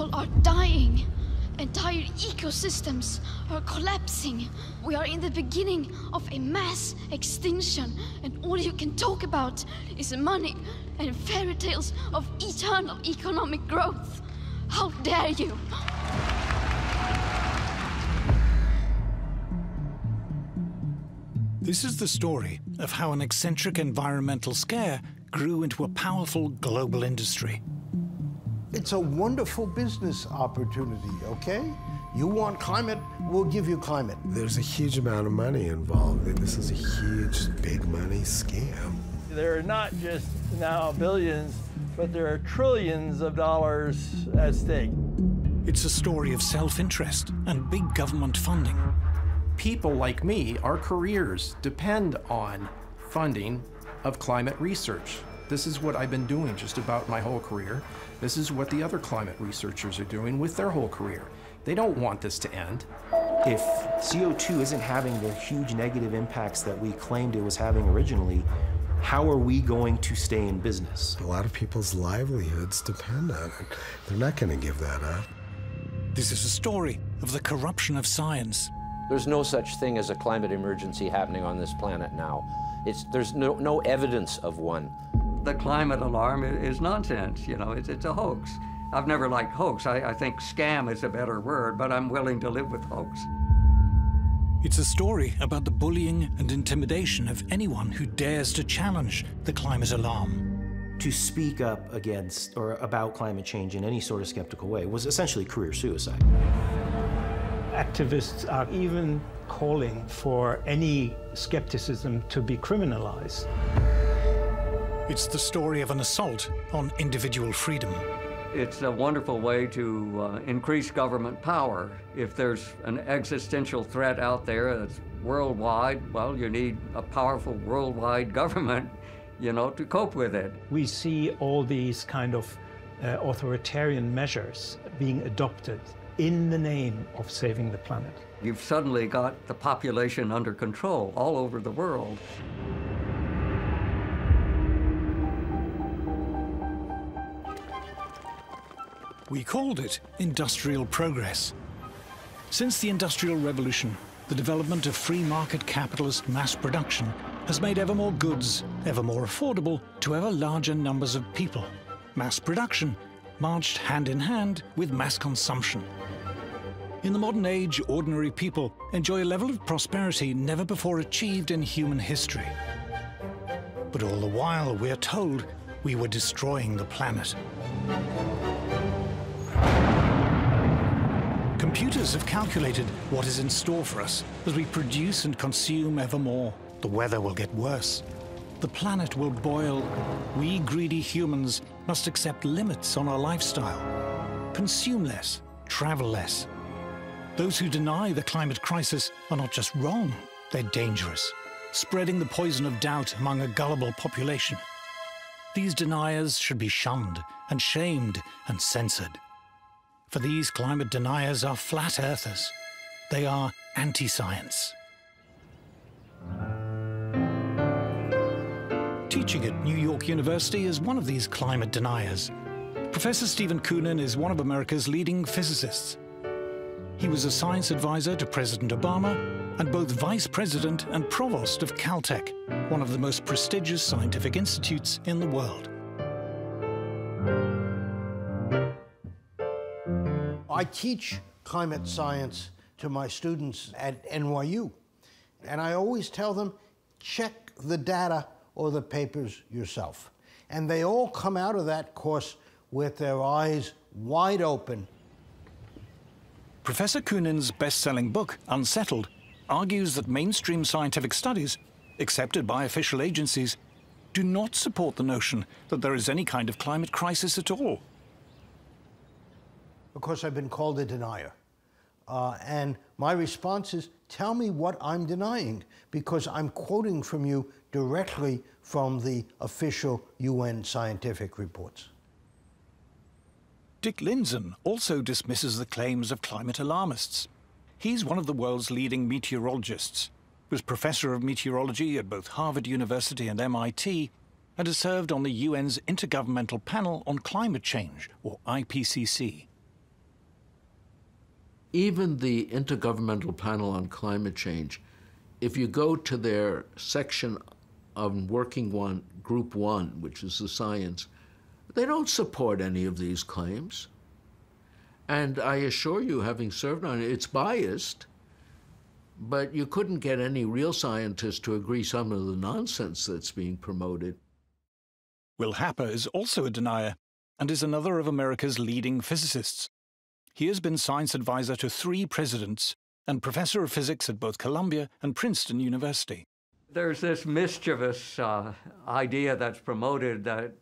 People are dying. Entire ecosystems are collapsing. We are in the beginning of a mass extinction, and all you can talk about is money and fairy tales of eternal economic growth. How dare you! This is the story of how an eccentric environmental scare grew into a powerful global industry. It's a wonderful business opportunity, okay? You want climate, we'll give you climate. There's a huge amount of money involved, this is a huge, big money scam. There are not just now billions, but there are trillions of dollars at stake. It's a story of self-interest and big government funding. People like me, our careers depend on funding of climate research. This is what I've been doing just about my whole career. This is what the other climate researchers are doing with their whole career. They don't want this to end. If CO2 isn't having the huge negative impacts that we claimed it was having originally, how are we going to stay in business? A lot of people's livelihoods depend on it. They're not going to give that up. This is a story of the corruption of science. There's no such thing as a climate emergency happening on this planet now. It's, there's no, no evidence of one. The climate alarm is nonsense, you know, it's, it's a hoax. I've never liked hoax. I, I think scam is a better word, but I'm willing to live with hoax. It's a story about the bullying and intimidation of anyone who dares to challenge the climate alarm. To speak up against or about climate change in any sort of skeptical way was essentially career suicide. Activists are even calling for any skepticism to be criminalized. It's the story of an assault on individual freedom. It's a wonderful way to uh, increase government power. If there's an existential threat out there that's worldwide, well, you need a powerful worldwide government, you know, to cope with it. We see all these kind of uh, authoritarian measures being adopted in the name of saving the planet. You've suddenly got the population under control all over the world. We called it industrial progress. Since the Industrial Revolution, the development of free market capitalist mass production has made ever more goods ever more affordable to ever larger numbers of people. Mass production marched hand in hand with mass consumption. In the modern age, ordinary people enjoy a level of prosperity never before achieved in human history. But all the while, we're told we were destroying the planet. Computers have calculated what is in store for us as we produce and consume ever more. The weather will get worse. The planet will boil. We greedy humans must accept limits on our lifestyle. Consume less, travel less. Those who deny the climate crisis are not just wrong, they're dangerous, spreading the poison of doubt among a gullible population. These deniers should be shunned and shamed and censored. For these climate deniers are flat earthers. They are anti-science. Teaching at New York University is one of these climate deniers. Professor Stephen Koonin is one of America's leading physicists. He was a science advisor to President Obama and both vice president and provost of Caltech, one of the most prestigious scientific institutes in the world. I teach climate science to my students at NYU, and I always tell them check the data or the papers yourself. And they all come out of that course with their eyes wide open. Professor Koonin's best-selling book, Unsettled, argues that mainstream scientific studies, accepted by official agencies, do not support the notion that there is any kind of climate crisis at all because I've been called a denier. Uh, and my response is, tell me what I'm denying, because I'm quoting from you directly from the official UN scientific reports. Dick Lindzen also dismisses the claims of climate alarmists. He's one of the world's leading meteorologists, was professor of meteorology at both Harvard University and MIT, and has served on the UN's Intergovernmental Panel on Climate Change, or IPCC. Even the Intergovernmental Panel on Climate Change, if you go to their section of Working One, Group One, which is the science, they don't support any of these claims. And I assure you, having served on it, it's biased, but you couldn't get any real scientists to agree some of the nonsense that's being promoted. Will Happer is also a denier and is another of America's leading physicists. He has been science advisor to three presidents and professor of physics at both Columbia and Princeton University. There's this mischievous uh, idea that's promoted that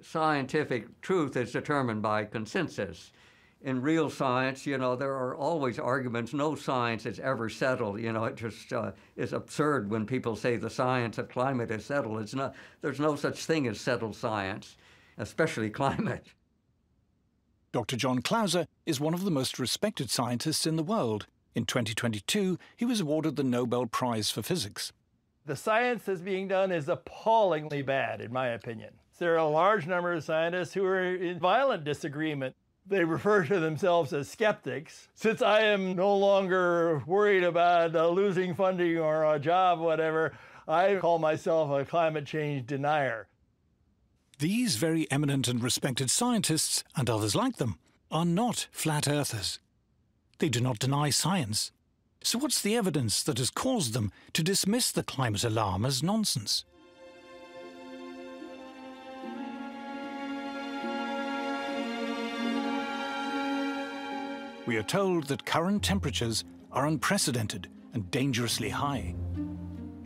scientific truth is determined by consensus. In real science, you know, there are always arguments. No science is ever settled. You know, it just uh, is absurd when people say the science of climate is settled. It's not. There's no such thing as settled science, especially climate. Dr. John Clauser is one of the most respected scientists in the world. In 2022, he was awarded the Nobel Prize for Physics. The science that's being done is appallingly bad, in my opinion. There are a large number of scientists who are in violent disagreement. They refer to themselves as skeptics. Since I am no longer worried about uh, losing funding or a job, whatever, I call myself a climate change denier. These very eminent and respected scientists, and others like them, are not flat earthers. They do not deny science. So what's the evidence that has caused them to dismiss the climate alarm as nonsense? We are told that current temperatures are unprecedented and dangerously high.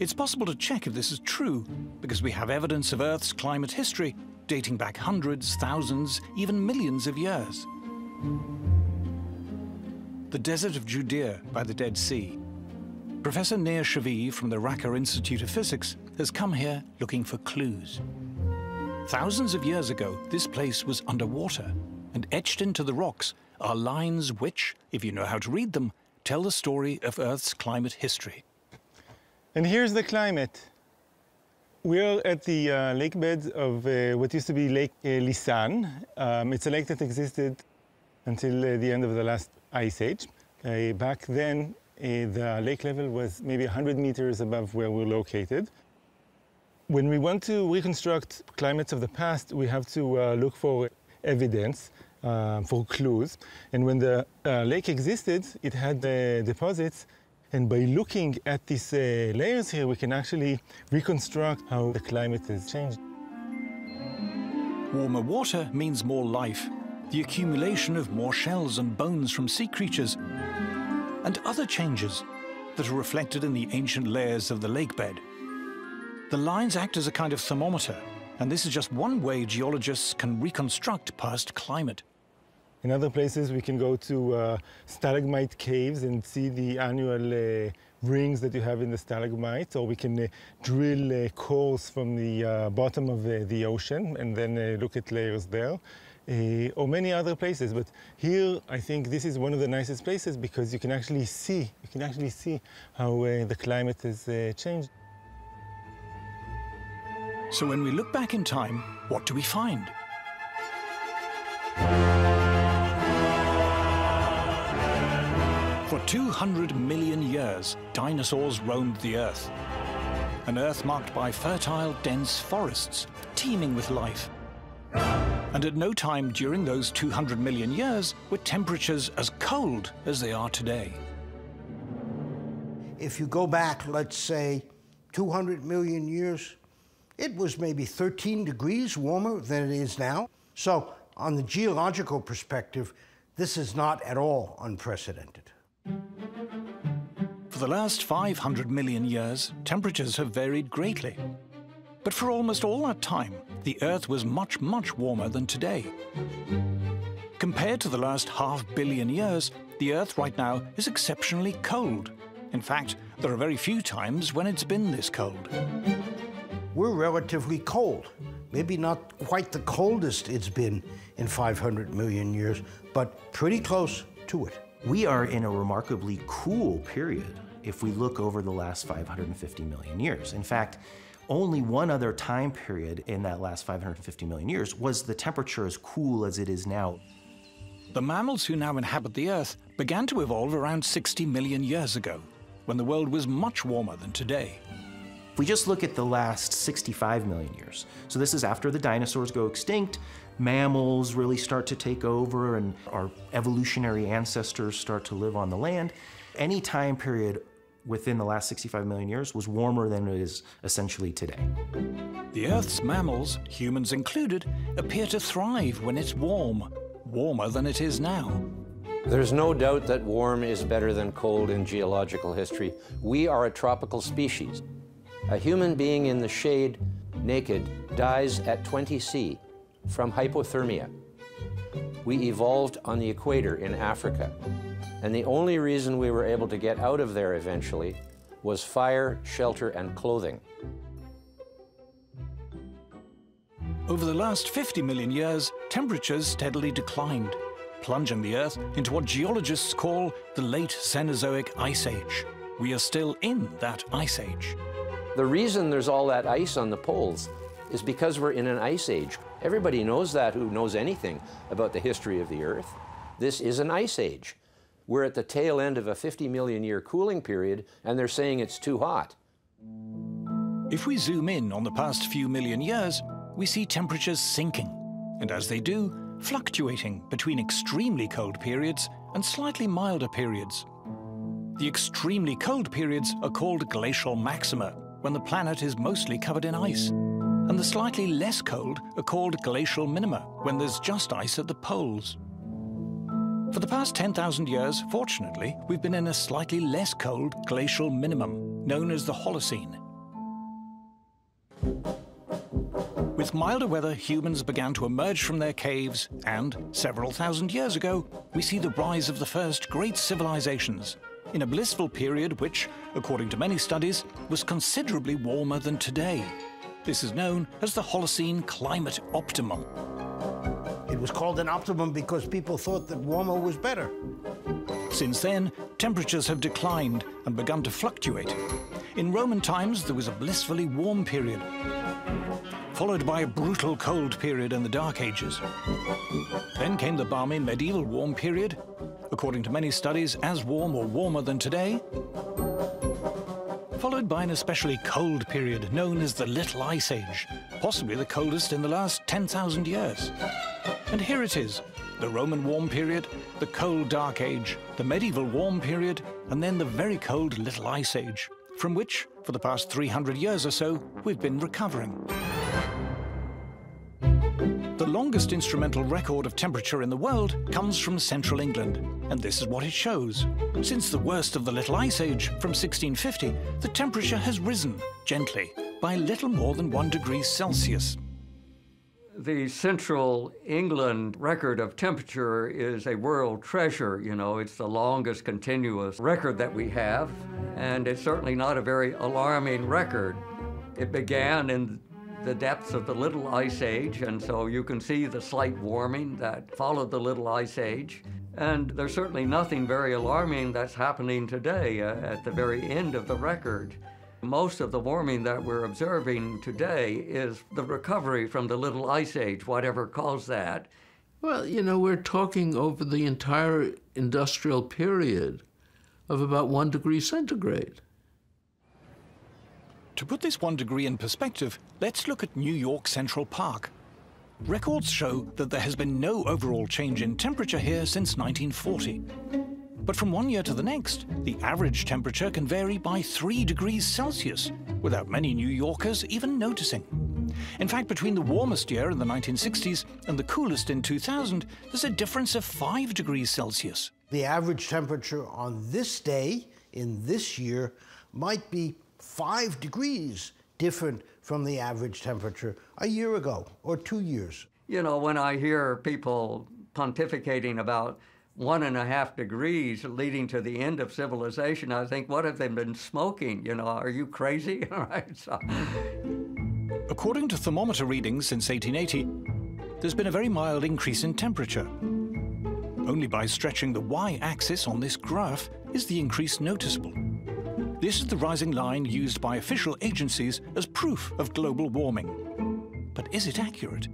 It's possible to check if this is true because we have evidence of Earth's climate history dating back hundreds, thousands, even millions of years. The desert of Judea by the Dead Sea. Professor Nir Shaviv from the Racah Institute of Physics has come here looking for clues. Thousands of years ago, this place was underwater, and etched into the rocks are lines which, if you know how to read them, tell the story of Earth's climate history. And here's the climate. We're at the uh, lake bed of uh, what used to be Lake uh, Lisan. Um, it's a lake that existed until uh, the end of the last ice age. Uh, back then, uh, the lake level was maybe 100 meters above where we're located. When we want to reconstruct climates of the past, we have to look for evidence for clues. And when the lake existed, it had deposits. And by looking at these uh, layers here, we can actually reconstruct how the climate has changed. Warmer water means more life, the accumulation of more shells and bones from sea creatures, and other changes that are reflected in the ancient layers of the lake bed. The lines act as a kind of thermometer, and this is just one way geologists can reconstruct past climate. In other places, we can go to uh, stalagmite caves and see the annual uh, rings that you have in the stalagmites, or we can uh, drill uh, cores from the uh, bottom of the ocean and then uh, look at layers there. or many other places, but here I think this is one of the nicest places because you can actually see, you can actually see how the climate has changed. So when we look back in time, what do we find? 200 million years, dinosaurs roamed the Earth. An Earth marked by fertile, dense forests, teeming with life. And at no time during those 200 million years were temperatures as cold as they are today. If you go back, let's say, 200 million years, it was maybe 13 degrees warmer than it is now. So, on the geological perspective, this is not at all unprecedented. For the last 500 million years, temperatures have varied greatly. But for almost all that time, the Earth was much, much warmer than today. Compared to the last half billion years, the Earth right now is exceptionally cold. In fact, there are very few times when it's been this cold. We're relatively cold. Maybe not quite the coldest it's been in 500 million years, but pretty close to it. We are in a remarkably cool period if we look over the last 550 million years. In fact, only one other time period in that last 550 million years was the temperature as cool as it is now. The mammals who now inhabit the Earth began to evolve around 60 million years ago, when the world was much warmer than today. If we just look at the last 65 million years, so this is after the dinosaurs go extinct, mammals really start to take over, and our evolutionary ancestors start to live on the land. Any time period within the last 65 million years was warmer than it is essentially today. The Earth's mammals, humans included, appear to thrive when it's warm, warmer than it is now. There's no doubt that warm is better than cold in geological history. We are a tropical species. A human being in the shade, naked, dies at 20 C from hypothermia. We evolved on the equator in Africa, and the only reason we were able to get out of there eventually was fire, shelter, and clothing. Over the last 50 million years, temperatures steadily declined, plunging the Earth into what geologists call the late Cenozoic Ice Age. We are still in that ice age. The reason there's all that ice on the poles is because we're in an ice age. Everybody knows that who knows anything about the history of the Earth. This is an ice age. We're at the tail end of a 50 million year cooling period, and they're saying it's too hot. If we zoom in on the past few million years, we see temperatures sinking, and as they do, fluctuating between extremely cold periods and slightly milder periods. The extremely cold periods are called glacial maxima, when the planet is mostly covered in ice. And the slightly less cold are called glacial minima, when there's just ice at the poles. For the past 10,000 years, fortunately, we've been in a slightly less cold glacial minimum, known as the Holocene. With milder weather, humans began to emerge from their caves, and several thousand years ago, we see the rise of the first great civilizations, in a blissful period which, according to many studies, was considerably warmer than today. This is known as the Holocene climate optimum. It was called an optimum because people thought that warmer was better. Since then, temperatures have declined and begun to fluctuate. In Roman times, there was a blissfully warm period, followed by a brutal cold period in the Dark Ages. Then came the balmy medieval warm period, according to many studies, as warm or warmer than today, followed by an especially cold period known as the Little Ice Age, possibly the coldest in the last 10,000 years. And here it is, the Roman warm period, the cold Dark Age, the medieval warm period, and then the very cold Little Ice Age, from which, for the past 300 years or so, we've been recovering. Longest instrumental record of temperature in the world comes from central England, and this is what it shows. Since the worst of the Little Ice Age from 1650, the temperature has risen, gently, by little more than one degree Celsius. The central England record of temperature is a world treasure. You know, it's the longest continuous record that we have, and it's certainly not a very alarming record. It began in the depths of the Little Ice Age, and so you can see the slight warming that followed the Little Ice Age. And there's certainly nothing very alarming that's happening today uh, at the very end of the record. Most of the warming that we're observing today is the recovery from the Little Ice Age, whatever caused that. Well, you know, we're talking over the entire industrial period of about one degree centigrade. To put this one degree in perspective, let's look at New York Central Park. Records show that there has been no overall change in temperature here since 1940. But from one year to the next, the average temperature can vary by 3 degrees Celsius, without many New Yorkers even noticing. In fact, between the warmest year in the 1960s and the coolest in 2000, there's a difference of 5 degrees Celsius. The average temperature on this day in this year might be five degrees different from the average temperature a year ago or two years. You know, when I hear people pontificating about one and a half degrees leading to the end of civilization, I think, what have they been smoking? You know, are you crazy? All right. So. According to thermometer readings since 1880, there's been a very mild increase in temperature. Only by stretching the y-axis on this graph is the increase noticeable. This is the rising line used by official agencies as proof of global warming. But is it accurate?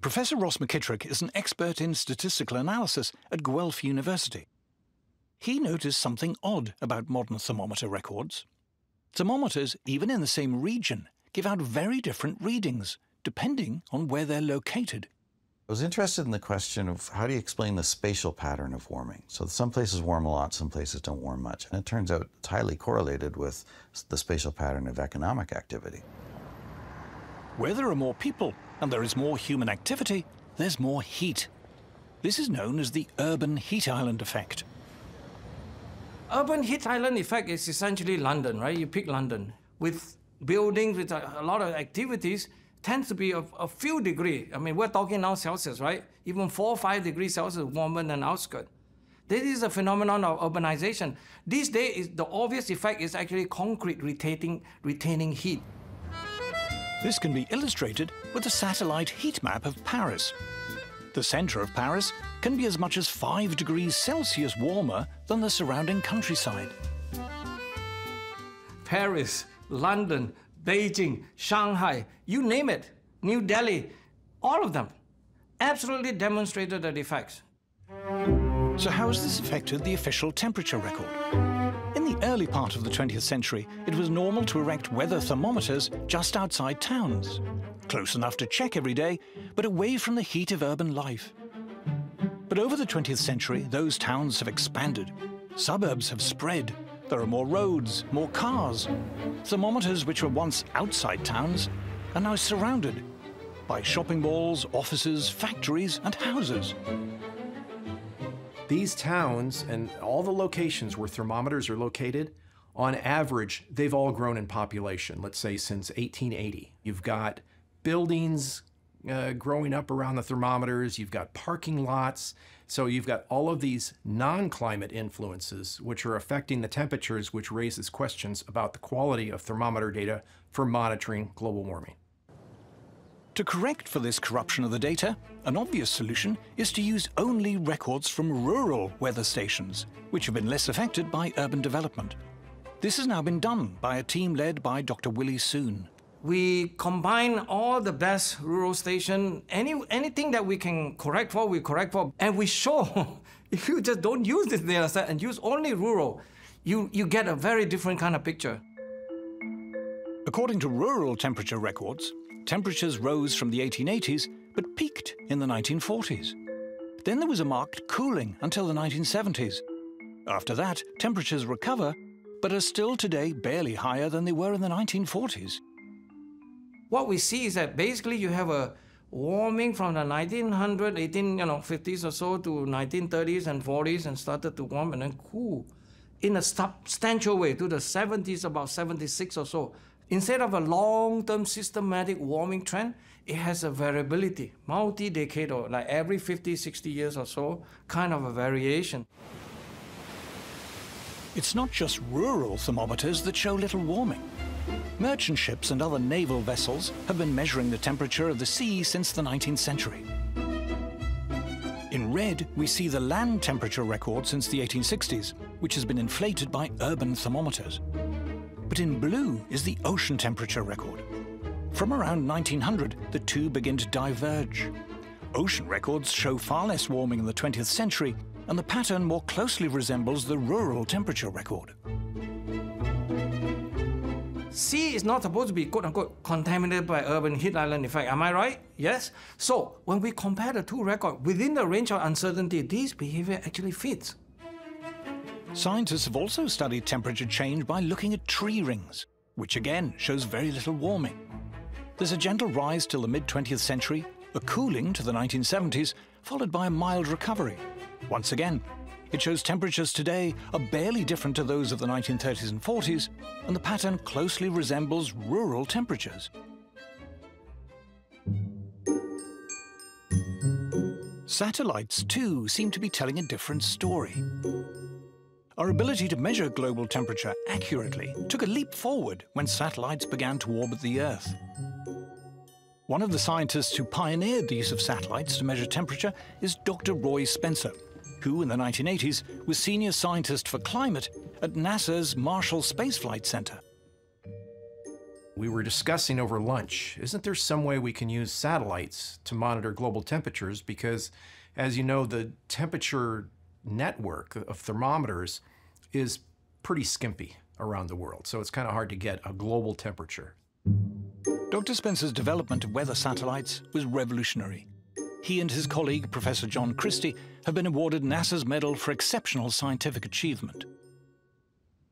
Professor Ross McKitrick is an expert in statistical analysis at Guelph University. He noticed something odd about modern thermometer records. Thermometers, even in the same region, give out very different readings, depending on where they're located. I was interested in the question of how do you explain the spatial pattern of warming? So some places warm a lot, some places don't warm much. And it turns out it's highly correlated with the spatial pattern of economic activity. Where there are more people and there is more human activity, there's more heat. This is known as the urban heat island effect. Urban heat island effect is essentially London, right? You pick London. With buildings, with a, a lot of activities, tends to be a, a, few degree. I mean, we're talking now Celsius, right? Even four or five degrees Celsius warmer than outskirts. This is a phenomenon of urbanization. These days, the obvious effect is actually concrete retaining, retaining heat. This can be illustrated with a satellite heat map of Paris. The centre of Paris can be as much as 5 degrees Celsius warmer than the surrounding countryside. Paris, London, Beijing, Shanghai, you name it, New Delhi, all of them absolutely demonstrated the effects. So how has this affected the official temperature record? In the early part of the 20th century, it was normal to erect weather thermometers just outside towns, close enough to check every day, but away from the heat of urban life. But over the 20th century, those towns have expanded. Suburbs have spread, there are more roads, more cars. Thermometers which were once outside towns are now surrounded by shopping malls, offices, factories, and houses. These towns and all the locations where thermometers are located, on average, they've all grown in population, let's say since 1880. You've got buildings uh, growing up around the thermometers, you've got parking lots, so you've got all of these non-climate influences which are affecting the temperatures, which raises questions about the quality of thermometer data for monitoring global warming. To correct for this corruption of the data, an obvious solution is to use only records from rural weather stations, which have been less affected by urban development. This has now been done by a team led by Dr. Willie Soon. We combine all the best rural station, any anything that we can correct for, we correct for, and we show if you just don't use this data set and use only rural, you, you get a very different kind of picture. According to rural temperature records, temperatures rose from the 1880s but peaked in the 1940s. Then there was a marked cooling until the 1970s. After that, temperatures recover, but are still today barely higher than they were in the 1940s what we see is that basically you have a warming from the 1900, 18, you know, 50s or so to 1930s and 40s and started to warm and then cool in a substantial way to the 70s, about 76 or so. Instead of a long-term systematic warming trend, it has a variability, multi-decadal, like every 50, 60 years or so, kind of a variation. It's not just rural thermometers that show little warming. Merchant ships and other naval vessels have been measuring the temperature of the sea since the 19th century. In red, we see the land temperature record since the 1860s, which has been inflated by urban thermometers. But in blue is the ocean temperature record. From around 1900, the two begin to diverge. Ocean records show far less warming in the 20th century, and the pattern more closely resembles the rural temperature record. Sea is not supposed to be quote unquote contaminated by urban heat island effect. Am I right? Yes? So when we compare the two records, within the range of uncertainty, this behavior actually fits. Scientists have also studied temperature change by looking at tree rings, which again shows very little warming. There's a gentle rise till the mid 20th century, a cooling to the 1970s, followed by a mild recovery. Once again, it shows temperatures today are barely different to those of the 1930s and 40s, and the pattern closely resembles rural temperatures. Satellites, too, seem to be telling a different story. Our ability to measure global temperature accurately took a leap forward when satellites began to orbit the Earth. One of the scientists who pioneered the use of satellites to measure temperature is Dr. Roy Spencer, who in the 1980s was senior scientist for climate at NASA's Marshall Space Flight Center. We were discussing over lunch, isn't there some way we can use satellites to monitor global temperatures? Because, as you know, the temperature network of thermometers is pretty skimpy around the world, so it's kind of hard to get a global temperature. Dr. Spencer's development of weather satellites was revolutionary. He and his colleague, Professor John Christy, have been awarded NASA's Medal for Exceptional Scientific Achievement.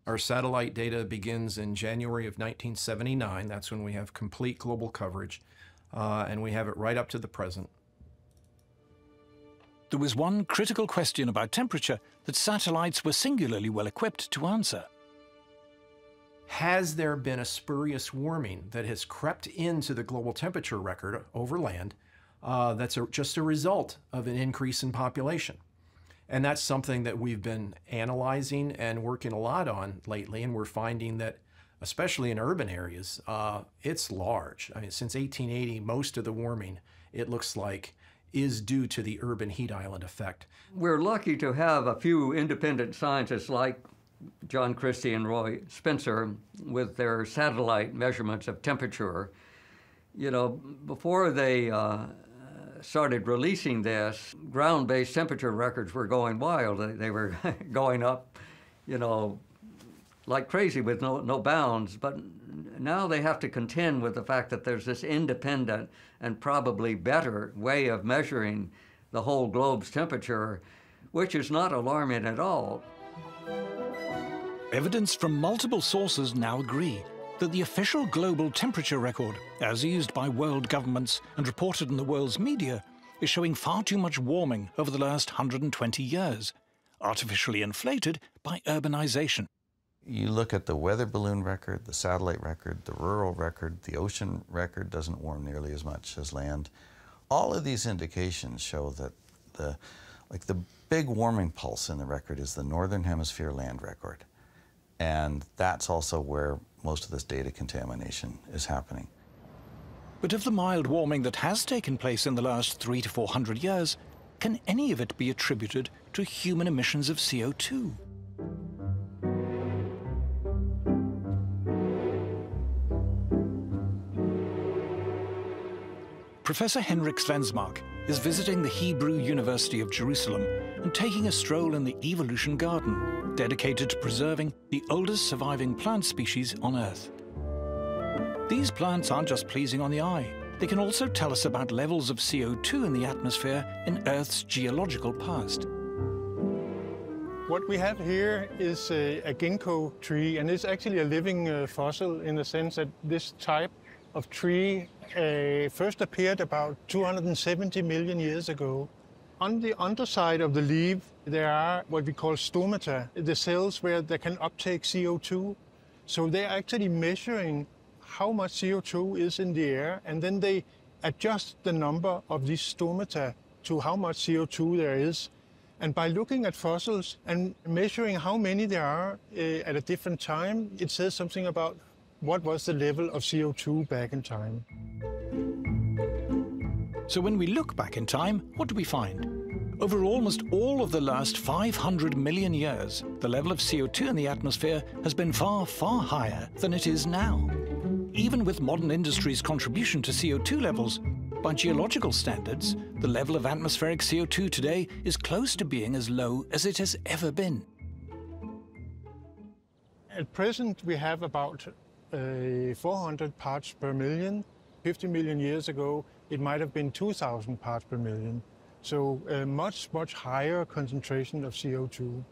Our satellite data begins in January of 1979. That's when we have complete global coverage, uh, and we have it right up to the present. There was one critical question about temperature that satellites were singularly well equipped to answer. Has there been a spurious warming that has crept into the global temperature record over land uh, that's a, just a result of an increase in population? And that's something that we've been analyzing and working a lot on lately. And we're finding that, especially in urban areas, uh, it's large. I mean, since 1880, most of the warming, it looks like, is due to the urban heat island effect. We're lucky to have a few independent scientists like John Christy and Roy Spencer with their satellite measurements of temperature. You know, before they uh, started releasing this, ground-based temperature records were going wild. They, were going up, you know, like crazy with no, no bounds. But now they have to contend with the fact that there's this independent and probably better way of measuring the whole globe's temperature, which is not alarming at all. Evidence from multiple sources now agree that the official global temperature record, as used by world governments and reported in the world's media, is showing far too much warming over the last 120 years, artificially inflated by urbanization. You look at the weather balloon record, the satellite record, the rural record, the ocean record doesn't warm nearly as much as land. All of these indications show that the, like the big warming pulse in the record is the northern hemisphere land record. And that's also where most of this data contamination is happening. But of the mild warming that has taken place in the last three to four hundred years, can any of it be attributed to human emissions of CO2? Professor Henrik Svensmark is visiting the Hebrew University of Jerusalem and taking a stroll in the Evolution Garden, dedicated to preserving the oldest surviving plant species on Earth. These plants aren't just pleasing on the eye. They can also tell us about levels of CO2 in the atmosphere in Earth's geological past. What we have here is a, a ginkgo tree, and it's actually a living uh, fossil in the sense that this type of tree uh, first appeared about 270 million years ago. On the underside of the leaf, there are what we call stomata, the cells where they can uptake CO2. So they're actually measuring how much CO2 is in the air, and then they adjust the number of these stomata to how much CO2 there is. And by looking at fossils and measuring how many there are uh, at a different time, it says something about what was the level of CO2 back in time. So when we look back in time, what do we find? Over almost all of the last 500 million years, the level of CO2 in the atmosphere has been far, far higher than it is now. Even with modern industry's contribution to CO2 levels, by geological standards, the level of atmospheric CO2 today is close to being as low as it has ever been. At present, we have about uh, 400 parts per million. 50 million years ago, it might have been 2,000 parts per million. So a much, much higher concentration of CO2.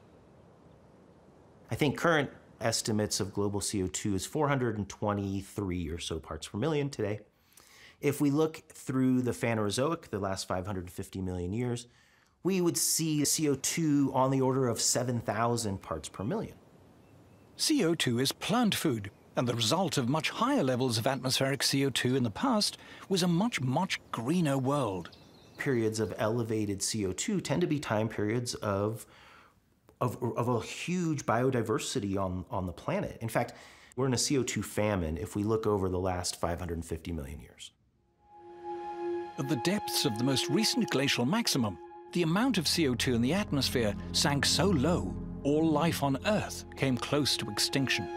I think current estimates of global CO2 is 423 or so parts per million today. If we look through the Phanerozoic, the last 550 million years, we would see CO2 on the order of 7,000 parts per million. CO2 is plant food, and the result of much higher levels of atmospheric CO2 in the past was a much, much greener world. Periods of elevated CO2 tend to be time periods of, of, of a huge biodiversity on, on the planet. In fact, we're in a CO2 famine if we look over the last 550 million years. At the depths of the most recent glacial maximum, the amount of CO2 in the atmosphere sank so low, all life on Earth came close to extinction.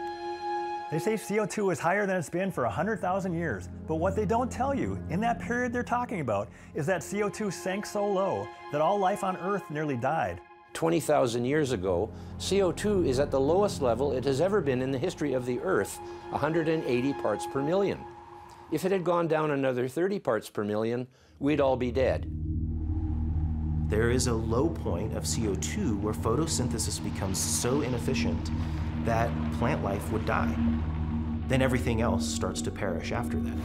They say CO2 is higher than it's been for 100,000 years, but what they don't tell you in that period they're talking about is that CO2 sank so low that all life on Earth nearly died. 20,000 years ago, CO2 is at the lowest level it has ever been in the history of the Earth, 180 parts per million. If it had gone down another 30 parts per million, we'd all be dead. There is a low point of CO2 where photosynthesis becomes so inefficient that plant life would die. Then everything else starts to perish after that.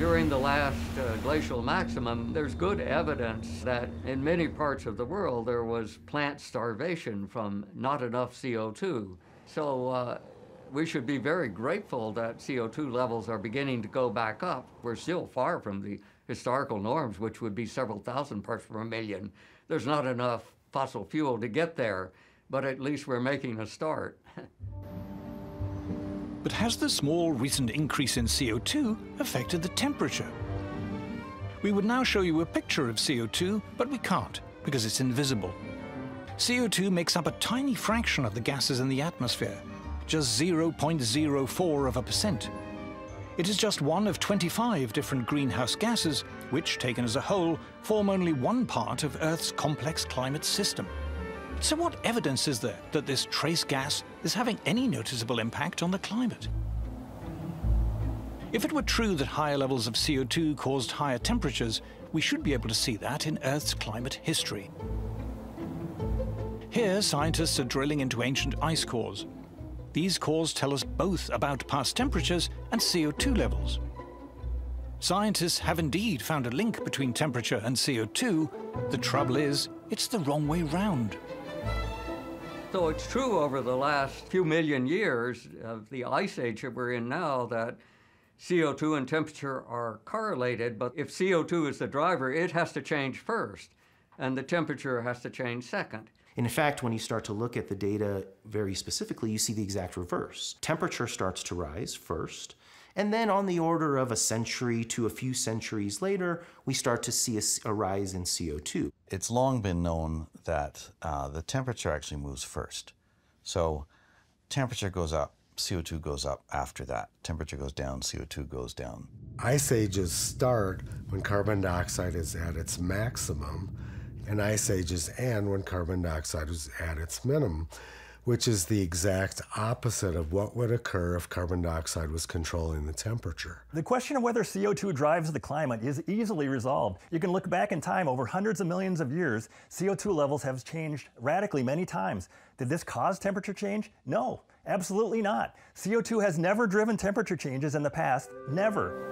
During the last uh, glacial maximum, there's good evidence that in many parts of the world there was plant starvation from not enough CO2. So uh, we should be very grateful that CO2 levels are beginning to go back up. We're still far from the historical norms, which would be several thousand parts per million. There's not enough fossil fuel to get there, but at least we're making a start. but has the small recent increase in CO2 affected the temperature? We would now show you a picture of CO2, but we can't because it's invisible. CO2 makes up a tiny fraction of the gases in the atmosphere, just 0.04 of a percent. It is just one of 25 different greenhouse gases, which, taken as a whole, form only one part of Earth's complex climate system. So what evidence is there that this trace gas is having any noticeable impact on the climate? If it were true that higher levels of CO2 caused higher temperatures, we should be able to see that in Earth's climate history. Here, scientists are drilling into ancient ice cores. These cores tell us both about past temperatures and CO2 levels. Scientists have indeed found a link between temperature and CO2. The trouble is, it's the wrong way round. So it's true over the last few million years of the ice age that we're in now that CO2 and temperature are correlated, but if CO2 is the driver, it has to change first, and the temperature has to change second. In fact, when you start to look at the data very specifically, you see the exact reverse. Temperature starts to rise first, and then on the order of a century to a few centuries later, we start to see a, a rise in CO2. It's long been known that uh, the temperature actually moves first. So temperature goes up, CO2 goes up after that. Temperature goes down, CO2 goes down. Ice ages start when carbon dioxide is at its maximum and ice ages end when carbon dioxide is at its minimum, which is the exact opposite of what would occur if carbon dioxide was controlling the temperature. The question of whether CO2 drives the climate is easily resolved. You can look back in time over hundreds of millions of years. CO2 levels have changed radically many times. Did this cause temperature change? No, absolutely not. CO2 has never driven temperature changes in the past, never.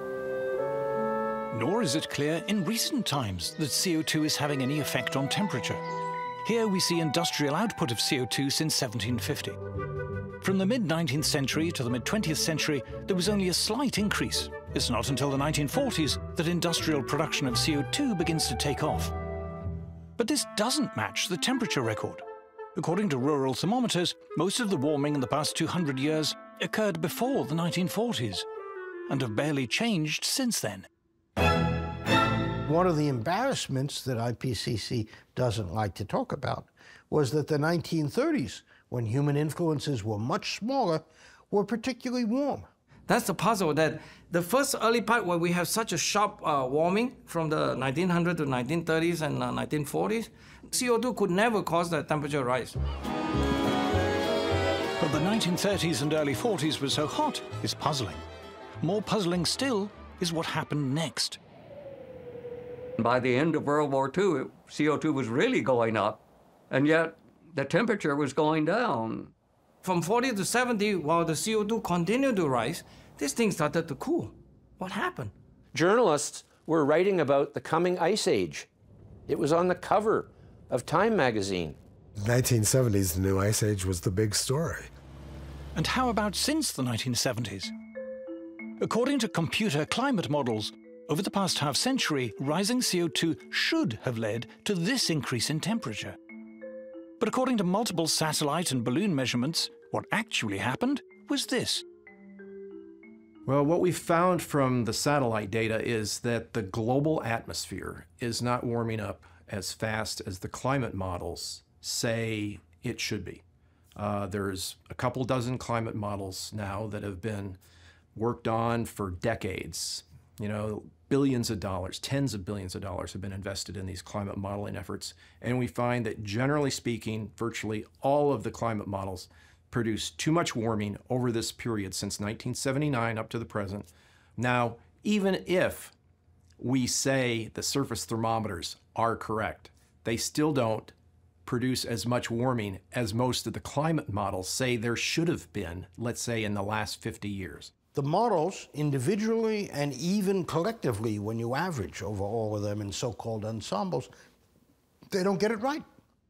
Nor is it clear in recent times that CO2 is having any effect on temperature. Here we see industrial output of CO2 since 1750. From the mid-19th century to the mid-20th century, there was only a slight increase. It's not until the 1940s that industrial production of CO2 begins to take off. But this doesn't match the temperature record. According to rural thermometers, most of the warming in the past 200 years occurred before the 1940s and have barely changed since then. One of the embarrassments that IPCC doesn't like to talk about was that the 1930s, when human influences were much smaller, were particularly warm. That's the puzzle that the first early part where we have such a sharp uh, warming from the 1900 to 1930s and uh, 1940s, CO2 could never cause the temperature rise. But the 1930s and early 40s were so hot is puzzling. More puzzling still is what happened next. By the end of World War II, CO2 was really going up, and yet the temperature was going down. From 40 to 70, while the CO2 continued to rise, this thing started to cool. What happened? Journalists were writing about the coming ice age. It was on the cover of Time magazine. 1970s, the new ice age was the big story. And how about since the 1970s? According to computer climate models, over the past half century, rising CO2 should have led to this increase in temperature. But according to multiple satellite and balloon measurements, what actually happened was this. Well, what we've found from the satellite data is that the global atmosphere is not warming up as fast as the climate models say it should be. Uh, there's a couple dozen climate models now that have been worked on for decades. You know, billions of dollars, tens of billions of dollars have been invested in these climate modeling efforts. And we find that generally speaking, virtually all of the climate models produce too much warming over this period since 1979 up to the present. Now, even if we say the surface thermometers are correct, they still don't produce as much warming as most of the climate models say there should have been, let's say, in the last 50 years. The models, individually and even collectively, when you average over all of them in so called ensembles, they don't get it right.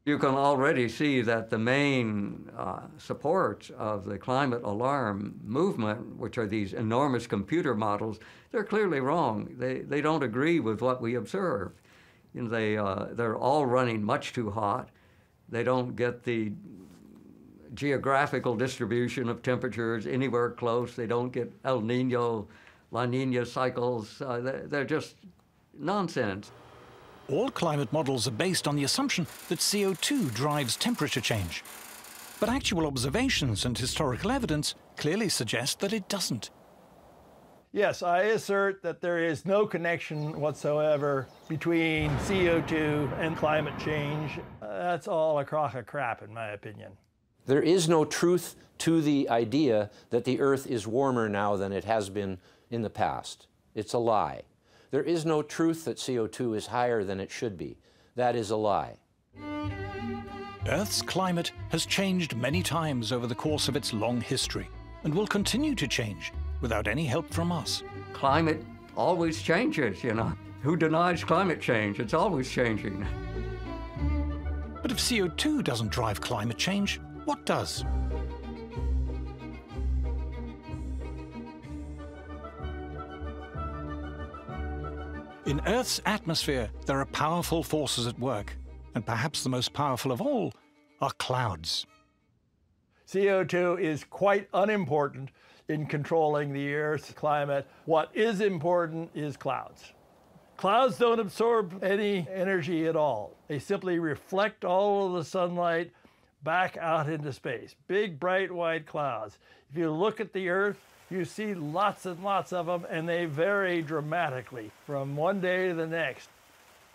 You can already see that the main uh, supports of the climate alarm movement, which are these enormous computer models, they're clearly wrong. They, they don't agree with what we observe. You know, they, uh, they're all running much too hot. They don't get the geographical distribution of temperatures anywhere close. They don't get El Nino, La Nina cycles. Uh, they're, they're just nonsense. All climate models are based on the assumption that CO2 drives temperature change. But actual observations and historical evidence clearly suggest that it doesn't. Yes, I assert that there is no connection whatsoever between CO2 and climate change. Uh, that's all a crock of crap, in my opinion. There is no truth to the idea that the Earth is warmer now than it has been in the past. It's a lie. There is no truth that CO2 is higher than it should be. That is a lie. Earth's climate has changed many times over the course of its long history and will continue to change without any help from us. Climate always changes, you know. Who denies climate change? It's always changing. But if CO2 doesn't drive climate change, what does? In Earth's atmosphere, there are powerful forces at work, and perhaps the most powerful of all are clouds. CO2 is quite unimportant in controlling the Earth's climate. What is important is clouds. Clouds don't absorb any energy at all. They simply reflect all of the sunlight back out into space. Big, bright, white clouds. If you look at the Earth, you see lots and lots of them, and they vary dramatically from one day to the next.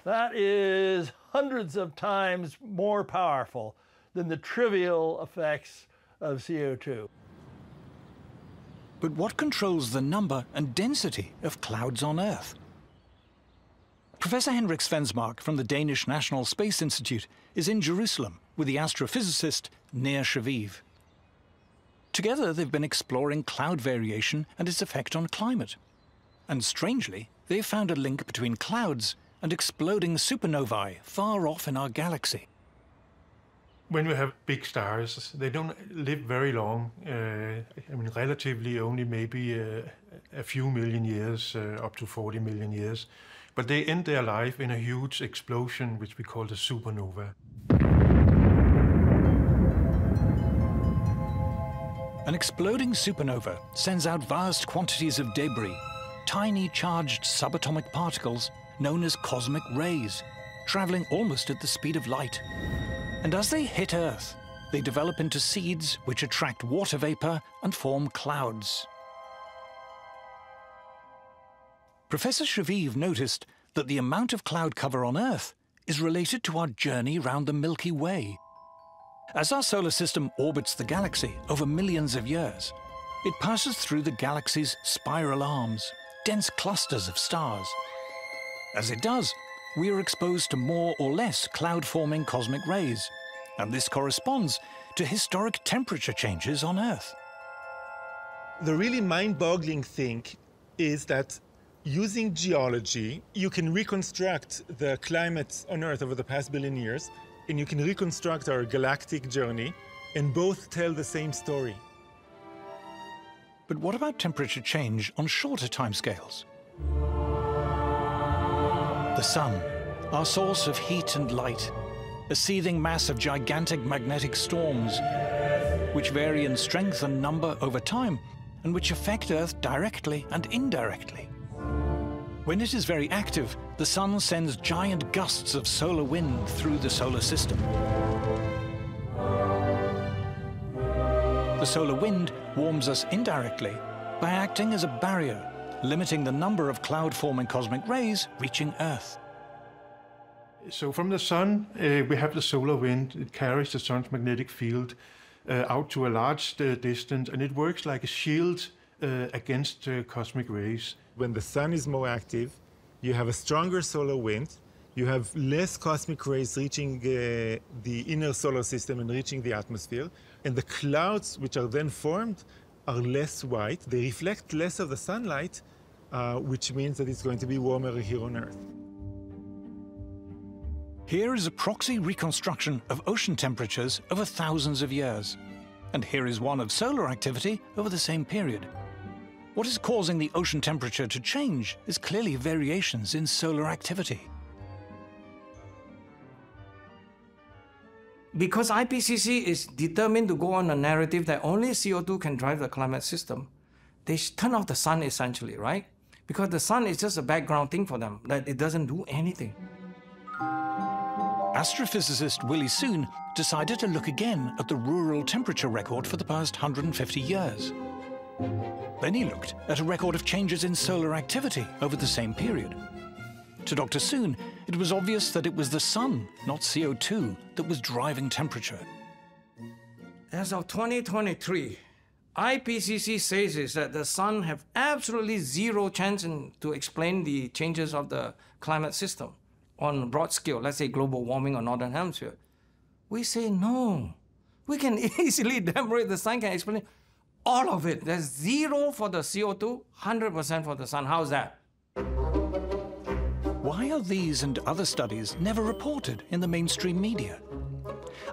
That is hundreds of times more powerful than the trivial effects of CO2. But what controls the number and density of clouds on Earth? Professor Henrik Svensmark from the Danish National Space Institute is in Jerusalem with the astrophysicist Nir Shaviv. Together, they've been exploring cloud variation and its effect on climate. And strangely, they've found a link between clouds and exploding supernovae far off in our galaxy when we have big stars, they don't live very long. Uh, I mean, relatively only maybe uh, a few million years, uh, up to 40 million years. But they end their life in a huge explosion, which we call the supernova. An exploding supernova sends out vast quantities of debris, tiny charged subatomic particles known as cosmic rays, traveling almost at the speed of light. And as they hit Earth, they develop into seeds which attract water vapor and form clouds. Professor Shaviv noticed that the amount of cloud cover on Earth is related to our journey round the Milky Way. As our solar system orbits the galaxy over millions of years, it passes through the galaxy's spiral arms, dense clusters of stars. As it does, we are exposed to more or less cloud-forming cosmic rays, and this corresponds to historic temperature changes on Earth. The really mind-boggling thing is that using geology, you can reconstruct the climate on Earth over the past billion years, and you can reconstruct our galactic journey, and both tell the same story. But what about temperature change on shorter timescales? The Sun, our source of heat and light, a seething mass of gigantic magnetic storms, which vary in strength and number over time, and which affect Earth directly and indirectly. When it is very active, the Sun sends giant gusts of solar wind through the solar system. The solar wind warms us indirectly by acting as a barrier, limiting the number of cloud-forming cosmic rays reaching Earth. So from the sun, uh, we have the solar wind. It carries the sun's magnetic field uh, out to a large uh, distance, and it works like a shield against cosmic rays. When the sun is more active, you have a stronger solar wind, you have less cosmic rays reaching uh, the inner solar system and reaching the atmosphere, and the clouds which are then formed are less white. They reflect less of the sunlight, uh, which means that it's going to be warmer here on Earth. Here is a proxy reconstruction of ocean temperatures over thousands of years. And here is one of solar activity over the same period. What is causing the ocean temperature to change is clearly variations in solar activity. Because IPCC is determined to go on a narrative that only CO2 can drive the climate system, they turn off the sun essentially, right? Because the sun is just a background thing for them, that it doesn't do anything. Astrophysicist Willie Soon decided to look again at the rural temperature record for the past 150 years. Then he looked at a record of changes in solar activity over the same period. To Dr. Soon, it was obvious that it was the sun, not CO2, that was driving temperature. As of 2023, IPCC says is that the sun have absolutely zero chance in, to explain the changes of the climate system on a broad scale, let's say global warming or northern hemisphere. We say no. We can easily demonstrate the sun can explain all of it. There's zero for the CO2, 100% for the sun. How's that? Why are these and other studies never reported in the mainstream media?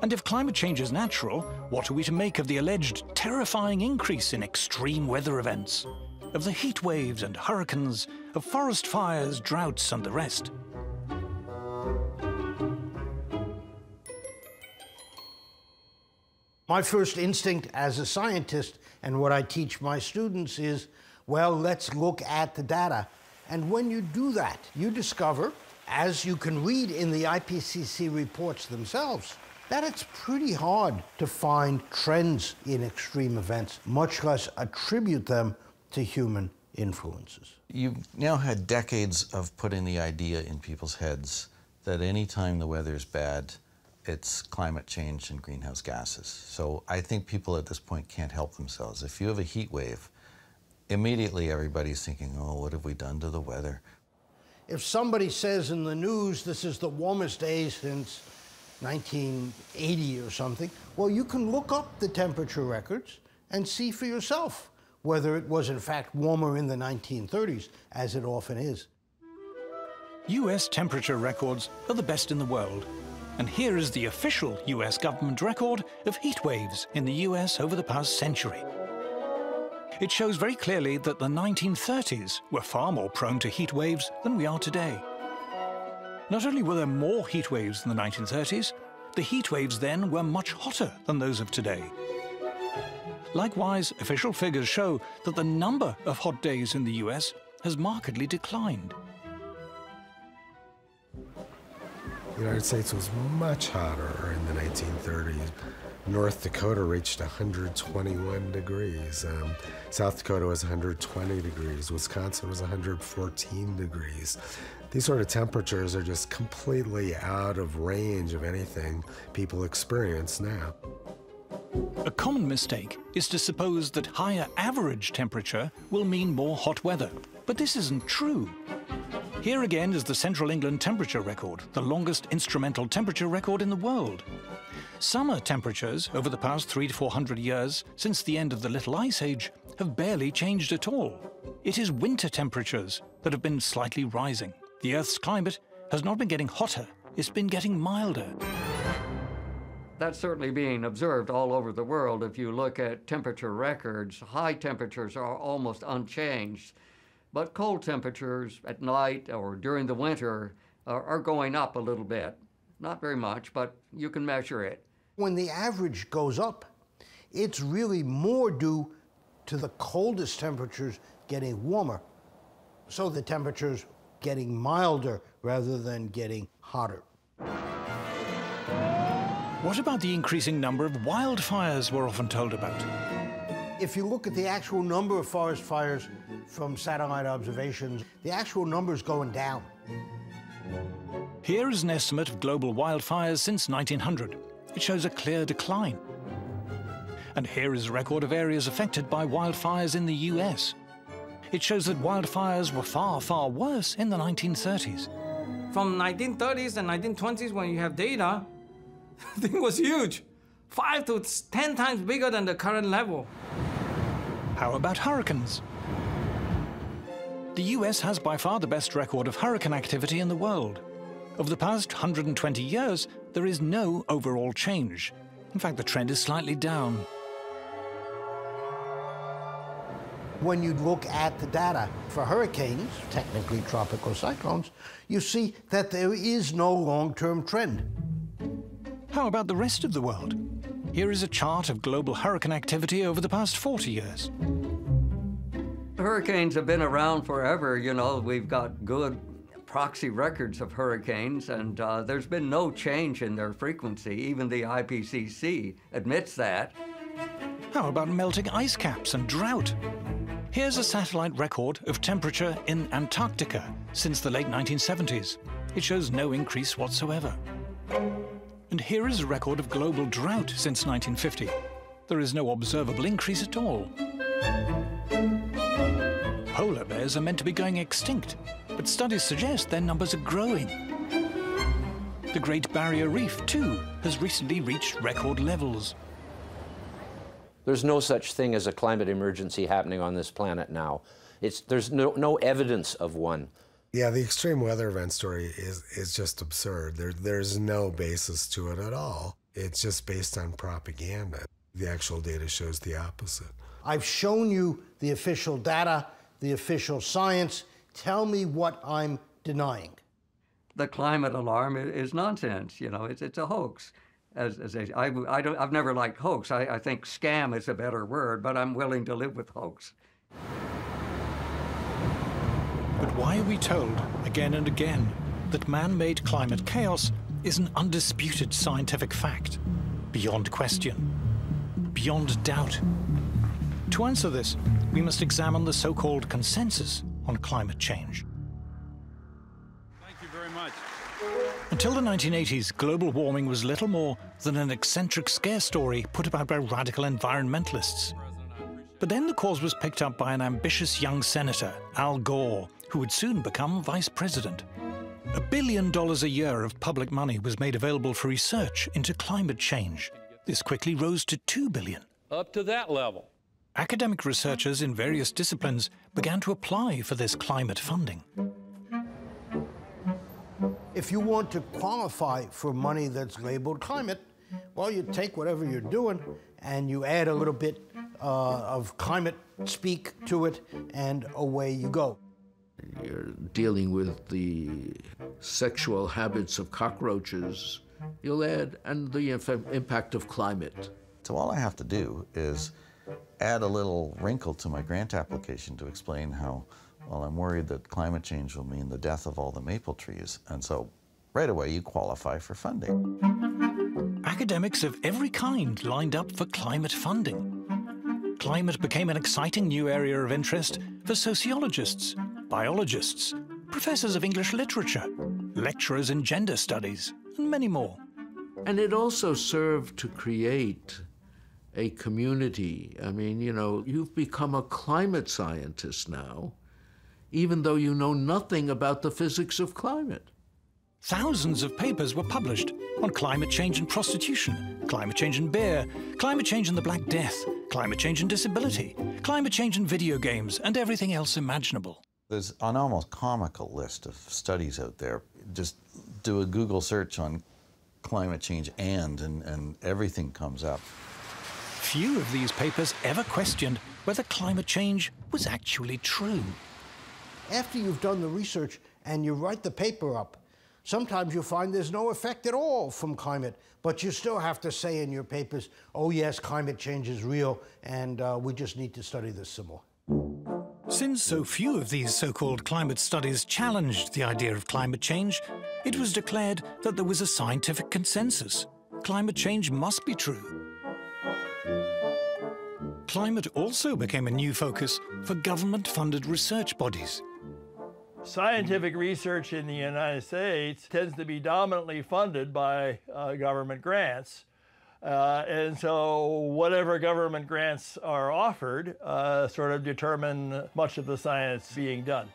And if climate change is natural, what are we to make of the alleged terrifying increase in extreme weather events? Of the heat waves and hurricanes, of forest fires, droughts, and the rest? My first instinct as a scientist and what I teach my students is, well, let's look at the data. And when you do that, you discover, as you can read in the IPCC reports themselves, that it's pretty hard to find trends in extreme events, much less attribute them to human influences. You've now had decades of putting the idea in people's heads that anytime the weather is bad, it's climate change and greenhouse gases. So I think people at this point can't help themselves. If you have a heat wave, immediately everybody's thinking, oh, what have we done to the weather? If somebody says in the news this is the warmest day since 1980 or something, well, you can look up the temperature records and see for yourself whether it was in fact warmer in the 1930s, as it often is. US temperature records are the best in the world. And here is the official US government record of heat waves in the US over the past century. It shows very clearly that the 1930s were far more prone to heat waves than we are today. Not only were there more heat waves in the 1930s, the heat waves then were much hotter than those of today. Likewise, official figures show that the number of hot days in the US has markedly declined. The United States was much hotter in the 1930s. North Dakota reached 121 degrees. Um, South Dakota was 120 degrees. Wisconsin was 114 degrees. These sort of temperatures are just completely out of range of anything people experience now. A common mistake is to suppose that higher average temperature will mean more hot weather. But this isn't true. Here again is the Central England temperature record, the longest instrumental temperature record in the world. Summer temperatures over the past three to four hundred years, since the end of the Little Ice Age, have barely changed at all. It is winter temperatures that have been slightly rising. The Earth's climate has not been getting hotter, it's been getting milder. That's certainly being observed all over the world. If you look at temperature records, high temperatures are almost unchanged. But cold temperatures at night or during the winter are, are going up a little bit. Not very much, but you can measure it. When the average goes up, it's really more due to the coldest temperatures getting warmer. So the temperatures getting milder rather than getting hotter. What about the increasing number of wildfires we're often told about? If you look at the actual number of forest fires from satellite observations, the actual number is going down. Here is an estimate of global wildfires since 1900. It shows a clear decline. And here is a record of areas affected by wildfires in the US. It shows that wildfires were far, far worse in the 1930s. From 1930s and 1920s, when you have data, the thing was huge. Five to 10 times bigger than the current level. How about hurricanes? The US has by far the best record of hurricane activity in the world. Over the past 120 years, there is no overall change. In fact, the trend is slightly down. When you look at the data for hurricanes, technically tropical cyclones, you see that there is no long-term trend. How about the rest of the world? Here is a chart of global hurricane activity over the past 40 years. Hurricanes have been around forever. You know, we've got good proxy records of hurricanes, and uh, there's been no change in their frequency. Even the IPCC admits that. How about melting ice caps and drought? Here's a satellite record of temperature in Antarctica since the late 1970s. It shows no increase whatsoever. And here is a record of global drought since 1950. There is no observable increase at all. Polar bears are meant to be going extinct, but studies suggest their numbers are growing. The Great Barrier Reef, too, has recently reached record levels. There's no such thing as a climate emergency happening on this planet now. It's, there's no, no evidence of one. Yeah, the extreme weather event story is, is just absurd. There, there's no basis to it at all. It's just based on propaganda. The actual data shows the opposite. I've shown you the official data, the official science. Tell me what I'm denying. The climate alarm is nonsense. You know, it's, it's a hoax. As, as I, I, I don't, I've never liked hoax. I, I think scam is a better word, but I'm willing to live with hoax. But why are we told, again and again, that man-made climate chaos is an undisputed scientific fact, beyond question, beyond doubt? To answer this, we must examine the so-called consensus on climate change. Thank you very much. Until the 1980s, global warming was little more than an eccentric scare story put about by radical environmentalists. But then the cause was picked up by an ambitious young senator, Al Gore, who would soon become vice president. A billion dollars a year of public money was made available for research into climate change. This quickly rose to two billion. Up to that level. Academic researchers in various disciplines began to apply for this climate funding. If you want to qualify for money that's labeled climate, well, you take whatever you're doing and you add a little bit uh, of climate speak to it, and away you go. You're dealing with the sexual habits of cockroaches. You'll add, and the impact of climate. So all I have to do is add a little wrinkle to my grant application to explain how, well, I'm worried that climate change will mean the death of all the maple trees. And so right away you qualify for funding. Academics of every kind lined up for climate funding. Climate became an exciting new area of interest for sociologists, biologists, professors of English literature, lecturers in gender studies, and many more. And it also served to create a community. I mean, you know, you've become a climate scientist now, even though you know nothing about the physics of climate. Thousands of papers were published on climate change and prostitution, climate change and beer, climate change and the Black Death, climate change and disability, climate change and video games, and everything else imaginable. There's an almost comical list of studies out there. Just do a Google search on climate change and, and, and everything comes up. Few of these papers ever questioned whether climate change was actually true. After you've done the research and you write the paper up, sometimes you'll find there's no effect at all from climate, but you still have to say in your papers, oh yes, climate change is real, and uh, we just need to study this some more. Since so few of these so-called climate studies challenged the idea of climate change, it was declared that there was a scientific consensus. climate change must be true. Climate also became a new focus for government-funded research bodies. Scientific research in the United States tends to be dominantly funded by uh, government grants. Uh, and so whatever government grants are offered uh, sort of determine much of the science being done.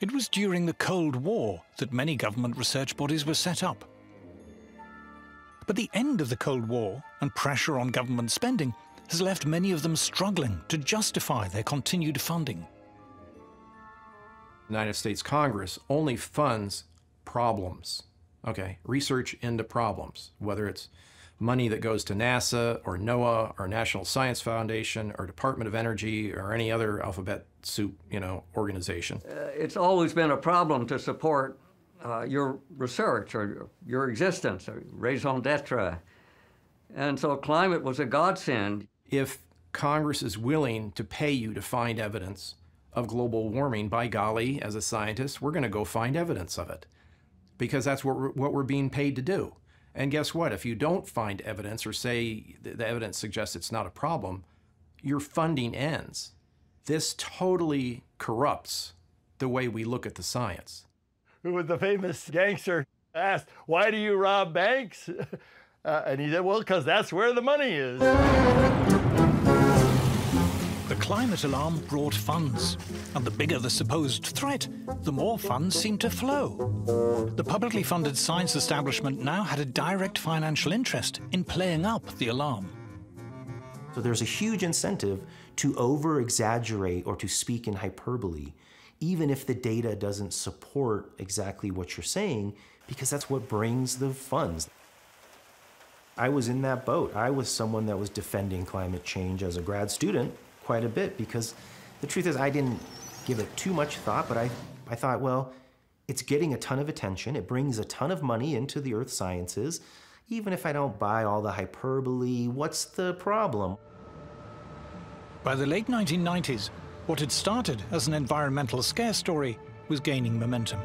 It was during the Cold War that many government research bodies were set up. But the end of the Cold War and pressure on government spending has left many of them struggling to justify their continued funding. United States Congress only funds problems, okay, research into problems, whether it's money that goes to NASA or NOAA or National Science Foundation or Department of Energy or any other alphabet soup, you know, organization. Uh, it's always been a problem to support uh, your research or your existence, or raison d'etre. And so climate was a godsend. If Congress is willing to pay you to find evidence of global warming, by golly, as a scientist, we're going to go find evidence of it because that's what we're, what we're being paid to do. And guess what? If you don't find evidence or say the evidence suggests it's not a problem, your funding ends. This totally corrupts the way we look at the science. Who was the famous gangster asked, Why do you rob banks? Uh, and he said, Well, because that's where the money is. Climate alarm brought funds, and the bigger the supposed threat, the more funds seemed to flow. The publicly funded science establishment now had a direct financial interest in playing up the alarm. So there's a huge incentive to over exaggerate or to speak in hyperbole, even if the data doesn't support exactly what you're saying, because that's what brings the funds. I was in that boat. I was someone that was defending climate change as a grad student quite a bit because the truth is I didn't give it too much thought, but I, I thought, well, it's getting a ton of attention. It brings a ton of money into the earth sciences. Even if I don't buy all the hyperbole, what's the problem? By the late 1990s, what had started as an environmental scare story was gaining momentum.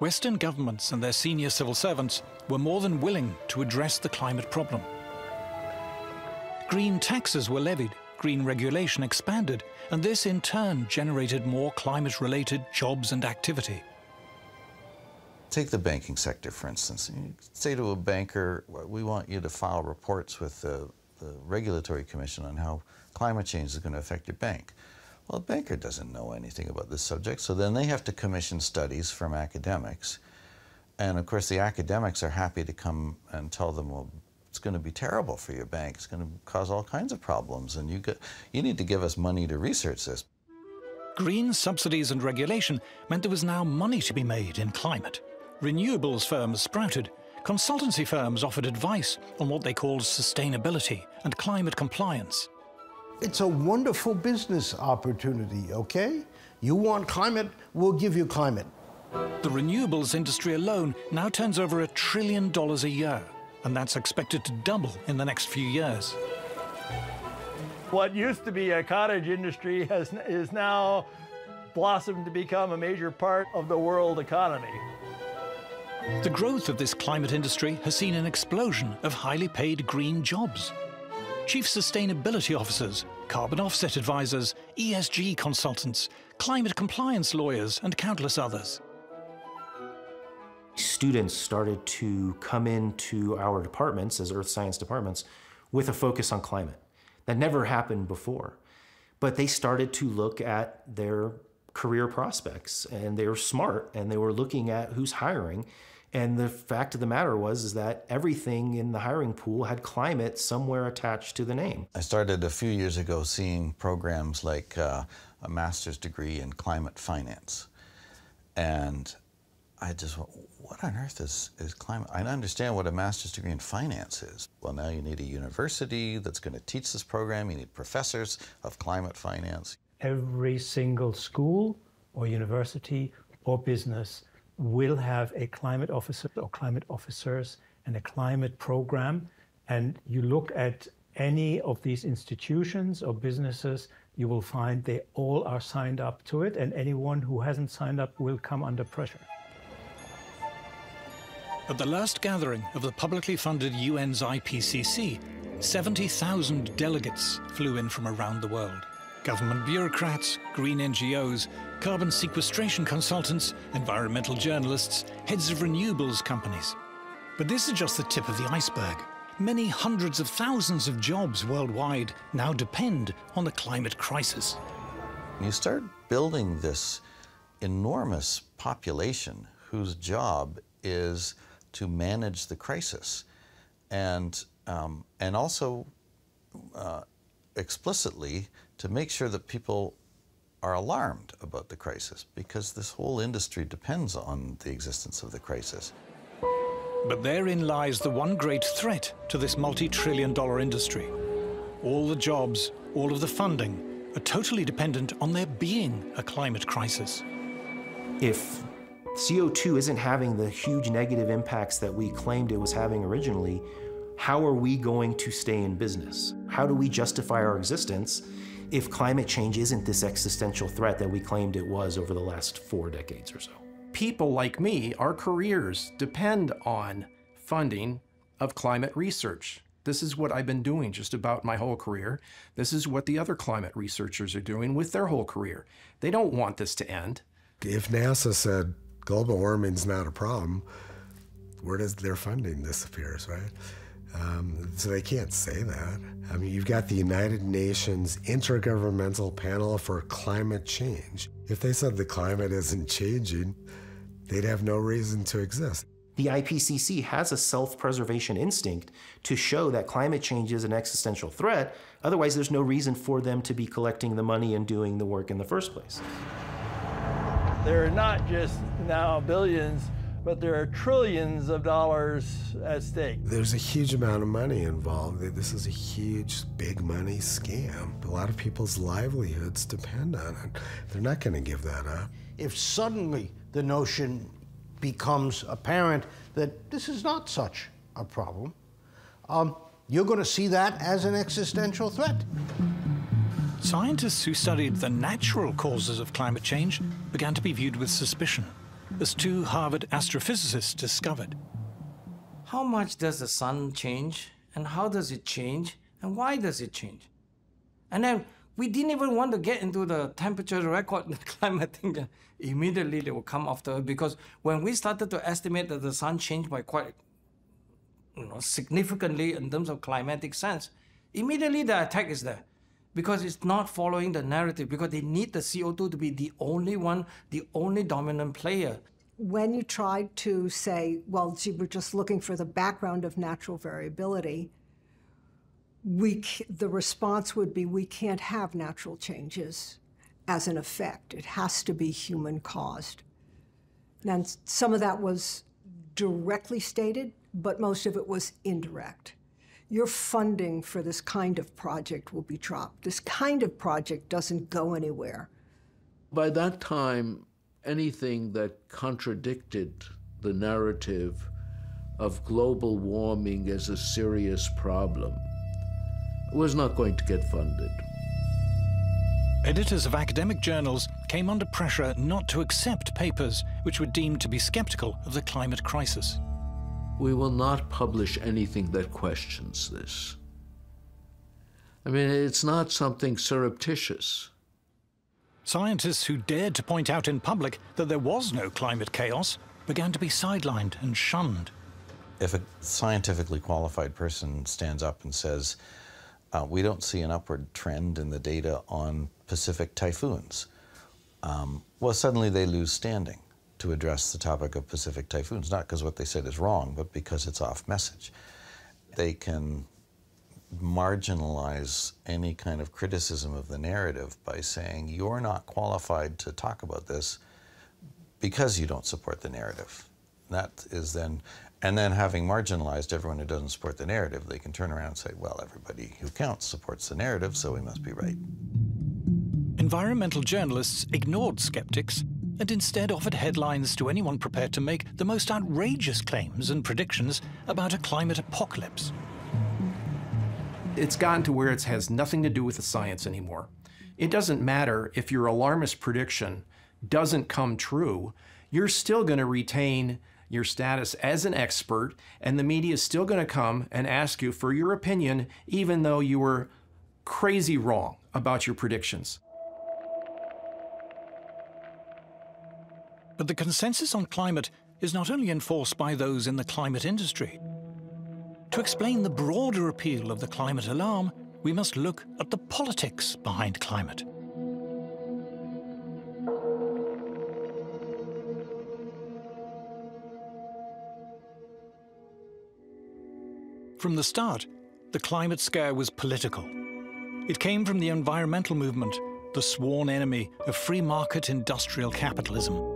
Western governments and their senior civil servants were more than willing to address the climate problem. Green taxes were levied, green regulation expanded, and this in turn generated more climate-related jobs and activity. Take the banking sector, for instance. You say to a banker, we want you to file reports with the, the Regulatory Commission on how climate change is going to affect your bank. Well, a banker doesn't know anything about this subject, so then they have to commission studies from academics. And of course, the academics are happy to come and tell them, well, it's going to be terrible for your bank. It's going to cause all kinds of problems, and you, you need to give us money to research this. Green subsidies and regulation meant there was now money to be made in climate. Renewables firms sprouted. Consultancy firms offered advice on what they called sustainability and climate compliance. It's a wonderful business opportunity, okay? You want climate, we'll give you climate. The renewables industry alone now turns over a trillion dollars a year, and that's expected to double in the next few years. What used to be a cottage industry has, is now blossomed to become a major part of the world economy. The growth of this climate industry has seen an explosion of highly paid green jobs. Chief sustainability officers, carbon offset advisors, ESG consultants, climate compliance lawyers, and countless others. Students started to come into our departments as earth science departments with a focus on climate. That never happened before. But they started to look at their career prospects and they were smart and they were looking at who's hiring and the fact of the matter was is that everything in the hiring pool had climate somewhere attached to the name. I started a few years ago seeing programs like uh, a master's degree in climate finance. And I just went, what on earth is, is climate? I don't understand what a master's degree in finance is. Well, now you need a university that's going to teach this program. You need professors of climate finance. Every single school or university or business will have a climate officer or climate officers and a climate program. And you look at any of these institutions or businesses, you will find they all are signed up to it, and anyone who hasn't signed up will come under pressure. At the last gathering of the publicly funded UN's IPCC, 70,000 delegates flew in from around the world. Government bureaucrats, green NGOs, carbon sequestration consultants, environmental journalists, heads of renewables companies. But this is just the tip of the iceberg. Many hundreds of thousands of jobs worldwide now depend on the climate crisis. You start building this enormous population whose job is to manage the crisis and, um, and also uh, explicitly to make sure that people are alarmed about the crisis because this whole industry depends on the existence of the crisis. But therein lies the one great threat to this multi-trillion dollar industry. All the jobs, all of the funding are totally dependent on there being a climate crisis. If CO2 isn't having the huge negative impacts that we claimed it was having originally, how are we going to stay in business? How do we justify our existence if climate change isn't this existential threat that we claimed it was over the last four decades or so? People like me, our careers depend on funding of climate research. This is what I've been doing just about my whole career. This is what the other climate researchers are doing with their whole career. They don't want this to end. If NASA said global warming's not a problem, where does their funding disappears, right? Um, so they can't say that. I mean, you've got the United Nations Intergovernmental Panel for Climate Change. If they said the climate isn't changing, they'd have no reason to exist. The IPCC has a self preservation instinct to show that climate change is an existential threat. Otherwise, there's no reason for them to be collecting the money and doing the work in the first place. There are not just now billions, but there are trillions of dollars at stake. There's a huge amount of money involved. This is a huge, big money scam. A lot of people's livelihoods depend on it. They're not going to give that up. If suddenly the notion becomes apparent that this is not such a problem, um, you're going to see that as an existential threat. Scientists who studied the natural causes of climate change began to be viewed with suspicion, as two Harvard astrophysicists discovered. How much does the sun change, and how does it change, and why does it change? And then we didn't even want to get into the temperature record the climate thing. Immediately they will come after because when we started to estimate that the sun changed by quite you know, significantly in terms of climatic sense, immediately the attack is there because it's not following the narrative because they need the CO2 to be the only one, the only dominant player. When you tried to say, well, gee, we're just looking for the background of natural variability, we, the response would be we can't have natural changes as an effect. It has to be human caused. And some of that was directly stated, but most of it was indirect. Your funding for this kind of project will be dropped. This kind of project doesn't go anywhere. By that time, anything that contradicted the narrative of global warming as a serious problem was not going to get funded. Editors of academic journals came under pressure not to accept papers which were deemed to be skeptical of the climate crisis. We will not publish anything that questions this. I mean, it's not something surreptitious. Scientists who dared to point out in public that there was no climate chaos began to be sidelined and shunned. If a scientifically qualified person stands up and says, uh, we don't see an upward trend in the data on Pacific typhoons. Um, well, suddenly they lose standing to address the topic of Pacific typhoons, not because what they said is wrong, but because it's off message. They can marginalize any kind of criticism of the narrative by saying, you're not qualified to talk about this because you don't support the narrative. That is then, and then having marginalized everyone who doesn't support the narrative, they can turn around and say, well, everybody who counts supports the narrative, so we must be right. Environmental journalists ignored skeptics and instead offered headlines to anyone prepared to make the most outrageous claims and predictions about a climate apocalypse. It's gotten to where it has nothing to do with the science anymore. It doesn't matter if your alarmist prediction doesn't come true, you're still going to retain your status as an expert, and the media is still going to come and ask you for your opinion, even though you were crazy wrong about your predictions. But the consensus on climate is not only enforced by those in the climate industry. To explain the broader appeal of the climate alarm, we must look at the politics behind climate. From the start, the climate scare was political. It came from the environmental movement, the sworn enemy of free market industrial capitalism.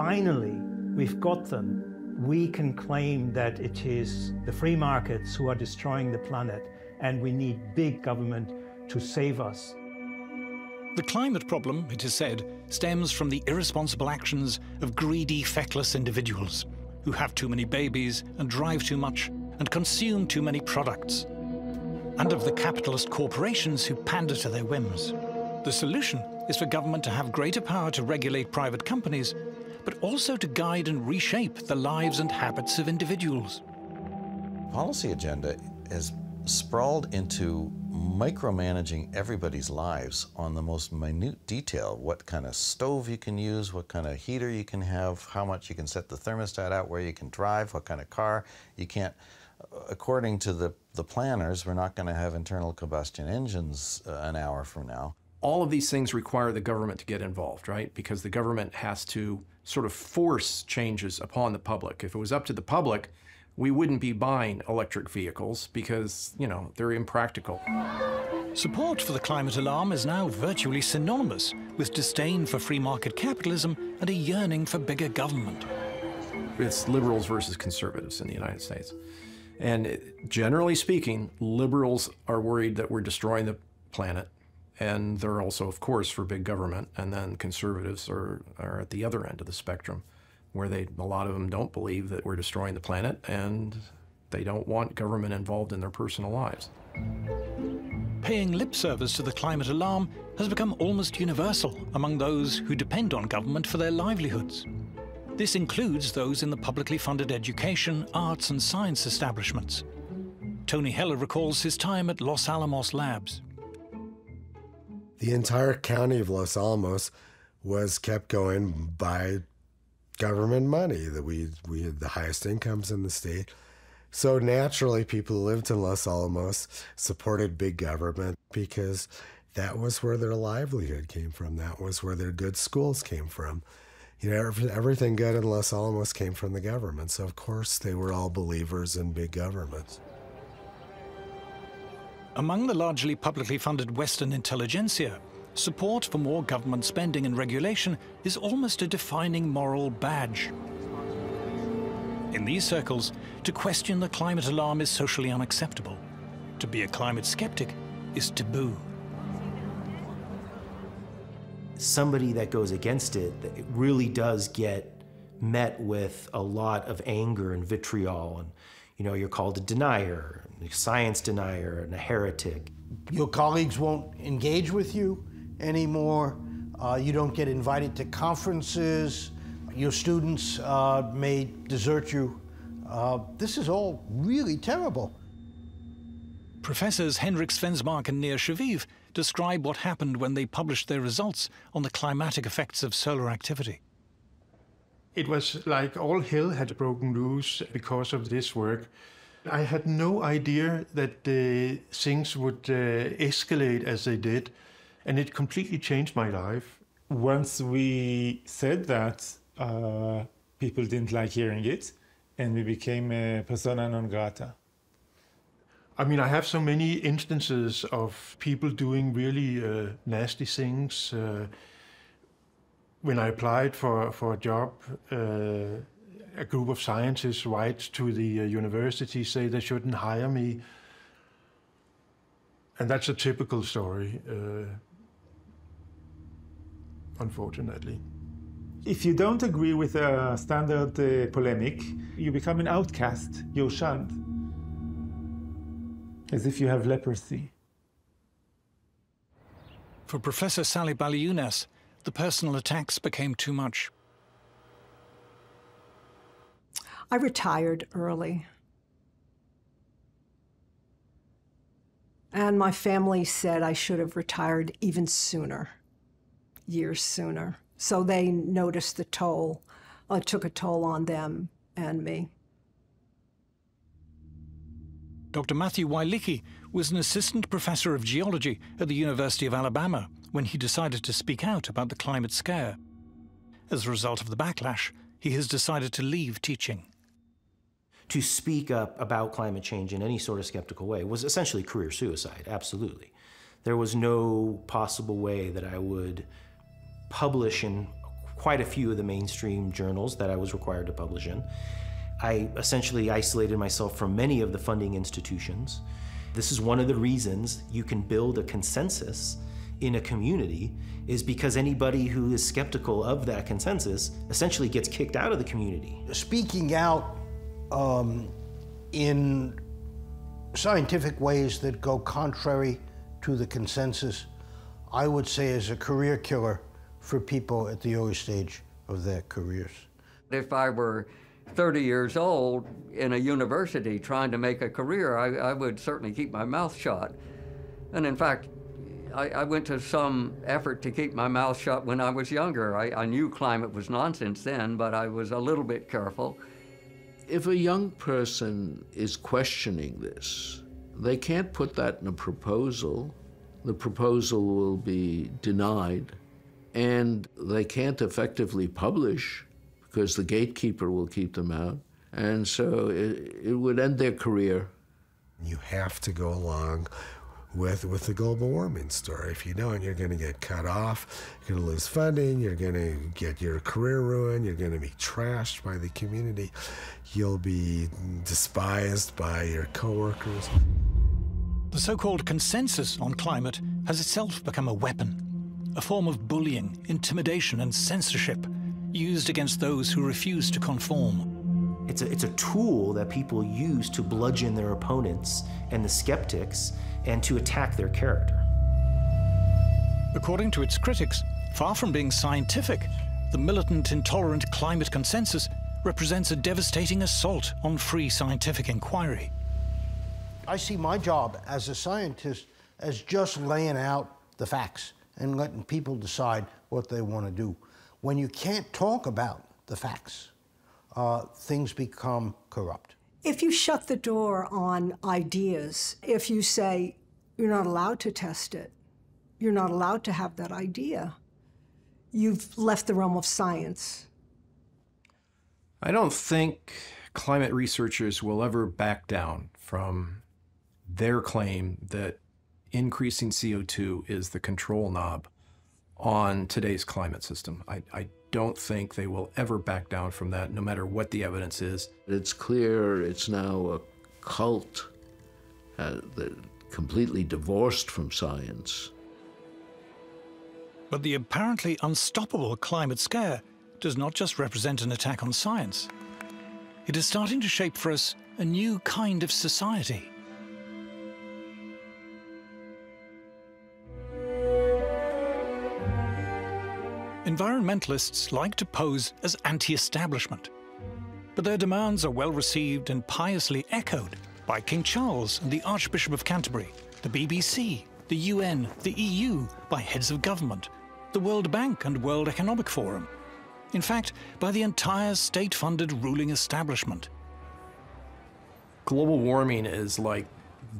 Finally, we've got them. We can claim that it is the free markets who are destroying the planet, and we need big government to save us. The climate problem, it is said, stems from the irresponsible actions of greedy, feckless individuals who have too many babies and drive too much and consume too many products, and of the capitalist corporations who pander to their whims. The solution is for government to have greater power to regulate private companies, but also to guide and reshape the lives and habits of individuals. Policy agenda has sprawled into micromanaging everybody's lives on the most minute detail what kind of stove you can use, what kind of heater you can have, how much you can set the thermostat out, where you can drive, what kind of car you can't. According to the, the planners, we're not going to have internal combustion engines uh, an hour from now. All of these things require the government to get involved, right? Because the government has to sort of force changes upon the public. If it was up to the public, we wouldn't be buying electric vehicles because, you know, they're impractical. Support for the climate alarm is now virtually synonymous with disdain for free market capitalism and a yearning for bigger government. It's liberals versus conservatives in the United States. And eh, generally speaking, liberals are worried that we're destroying the planet. And they're also, of course, for big government. And then conservatives are, are at the other end of the spectrum where they a lot of them don't believe that we're destroying the planet and they don't want government involved in their personal lives. Paying lip service to the climate alarm has become almost universal among those who depend on government for their livelihoods. This includes those in the publicly funded education, arts and science establishments. Tony Heller recalls his time at Los Alamos Labs. The entire county of Los Alamos was kept going by government money that we we had the highest incomes in the state. So naturally, people who lived in Los Alamos supported big government because that was where their livelihood came from. That was where their good schools came from. You know, everything good in Los Alamos came from the government. So of course, they were all believers in big government. Among the largely publicly funded Western intelligentsia, support for more government spending and regulation is almost a defining moral badge. In these circles, to question the climate alarm is socially unacceptable. To be a climate skeptic is taboo. Somebody that goes against it, it really does get met with a lot of anger and vitriol and you know you're called a denier a science denier and a heretic your colleagues won't engage with you anymore. Uh, you don't get invited to conferences. Your students uh, may desert you. Uh, this is all really terrible. Professors Henrik Svensmark and Nir Shaviv describe what happened when they published their results on the climatic effects of solar activity. It was like all hell had broken loose because of this work. I had no idea that uh, things would uh, escalate as they did and it completely changed my life. Once we said that, uh, people didn't like hearing it, and we became a persona non grata. I mean, I have so many instances of people doing really uh, nasty things. Uh, when I applied for, for a job, uh, a group of scientists write to the uh, university, say they shouldn't hire me. And that's a typical story. Uh, unfortunately. If you don't agree with a standard uh, polemic, you become an outcast, you're shunned. as if you have leprosy. For Professor Sally Baliunas, the personal attacks became too much. I retired early. And my family said I should have retired even sooner, years sooner. So they noticed the toll. It took a toll on them and me. Dr. Matthew Wielicki was an assistant professor of geology at the University of Alabama when he decided to speak out about the climate scare. As a result of the backlash, he has decided to leave teaching. To speak up about climate change in any sort of skeptical way was essentially career suicide, absolutely. There was no possible way that I would publish in quite a few of the mainstream journals that I was required to publish in. I essentially isolated myself from many of the funding institutions. This is one of the reasons you can build a consensus in a community is because anybody who is skeptical of that consensus essentially gets kicked out of the community. Speaking out um, in scientific ways that go contrary to the consensus, I would say is a career killer for people at the early stage of their careers. If I were 30 years old in a university trying to make a career, I, I would certainly keep my mouth shut. And in fact, I, I, went to some effort to keep my mouth shut when I was younger. I, I knew climate was nonsense then, but I was a little bit careful. If a young person is questioning this, they can't put that in a proposal. The proposal will be denied, and they can't effectively publish because the gatekeeper will keep them out. And so it, it would end their career. You have to go along with with the global warming story. If you don't, you're going to get cut off. You're going to lose funding. You're going to get your career ruined. You're going to be trashed by the community. You'll be despised by your coworkers. The so-called consensus on climate has itself become a weapon, a form of bullying, intimidation, and censorship used against those who refuse to conform. It's a, it's a tool that people use to bludgeon their opponents and the skeptics and to attack their character. According to its critics, far from being scientific, the militant, intolerant climate consensus represents a devastating assault on free scientific inquiry. I see my job as a scientist as just laying out the facts and letting people decide what they want to do. When you can't talk about the facts, uh, things become corrupt. If you shut the door on ideas, if you say you're not allowed to test it, you're not allowed to have that idea, you've left the realm of science. I don't think climate researchers will ever back down from their claim that increasing CO2 is the control knob on today's climate system. I, I don't think they will ever back down from that, no matter what the evidence is. It's clear it's now a cult uh, that completely divorced from science. But the apparently unstoppable climate scare does not just represent an attack on science. It is starting to shape for us a new kind of society. Environmentalists like to pose as anti-establishment, but their demands are well received and piously echoed by King Charles and the Archbishop of Canterbury, the BBC, the UN, the EU, by heads of government, the World Bank and World Economic Forum. In fact, by the entire state-funded ruling establishment. Global warming is like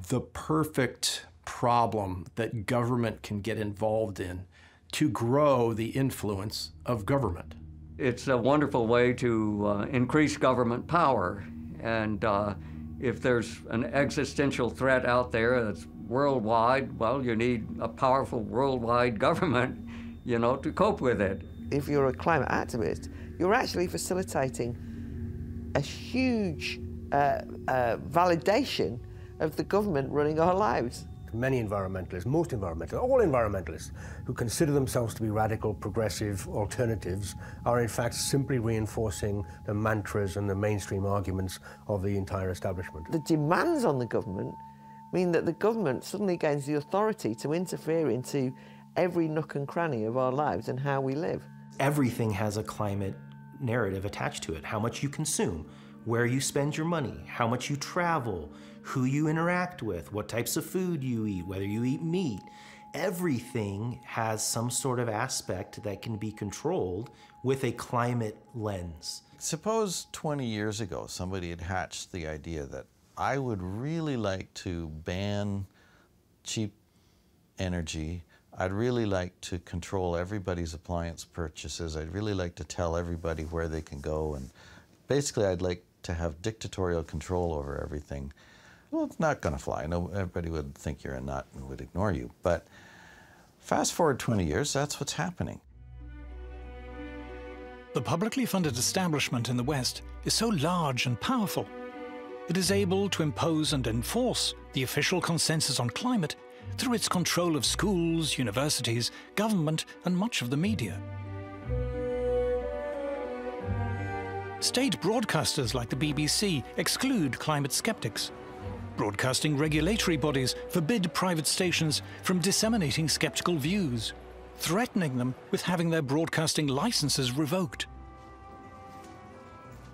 the perfect problem that government can get involved in to grow the influence of government. It's a wonderful way to uh, increase government power. And uh, if there's an existential threat out there that's worldwide, well, you need a powerful worldwide government, you know, to cope with it. If you're a climate activist, you're actually facilitating a huge uh, uh validation of the government running our lives many environmentalists, most environmentalists, all environmentalists who consider themselves to be radical, progressive alternatives are in fact simply reinforcing the mantras and the mainstream arguments of the entire establishment. The demands on the government mean that the government suddenly gains the authority to interfere into every nook and cranny of our lives and how we live. Everything has a climate narrative attached to it. How much you consume, where you spend your money, how much you travel, who you interact with, what types of food you eat, whether you eat meat. Everything has some sort of aspect that can be controlled with a climate lens. Suppose 20 years ago somebody had hatched the idea that I would really like to ban cheap energy. I'd really like to control everybody's appliance purchases. I'd really like to tell everybody where they can go. And basically, I'd like to have dictatorial control over everything. Well, it's not going to fly. No, everybody would think you're a nut and would ignore you. But fast forward 20 years, that's what's happening. The publicly funded establishment in the West is so large and powerful it is able to impose and enforce the official consensus on climate through its control of schools, universities, government, and much of the media. State broadcasters like the BBC exclude climate skeptics. Broadcasting regulatory bodies forbid private stations from disseminating skeptical views, threatening them with having their broadcasting licenses revoked.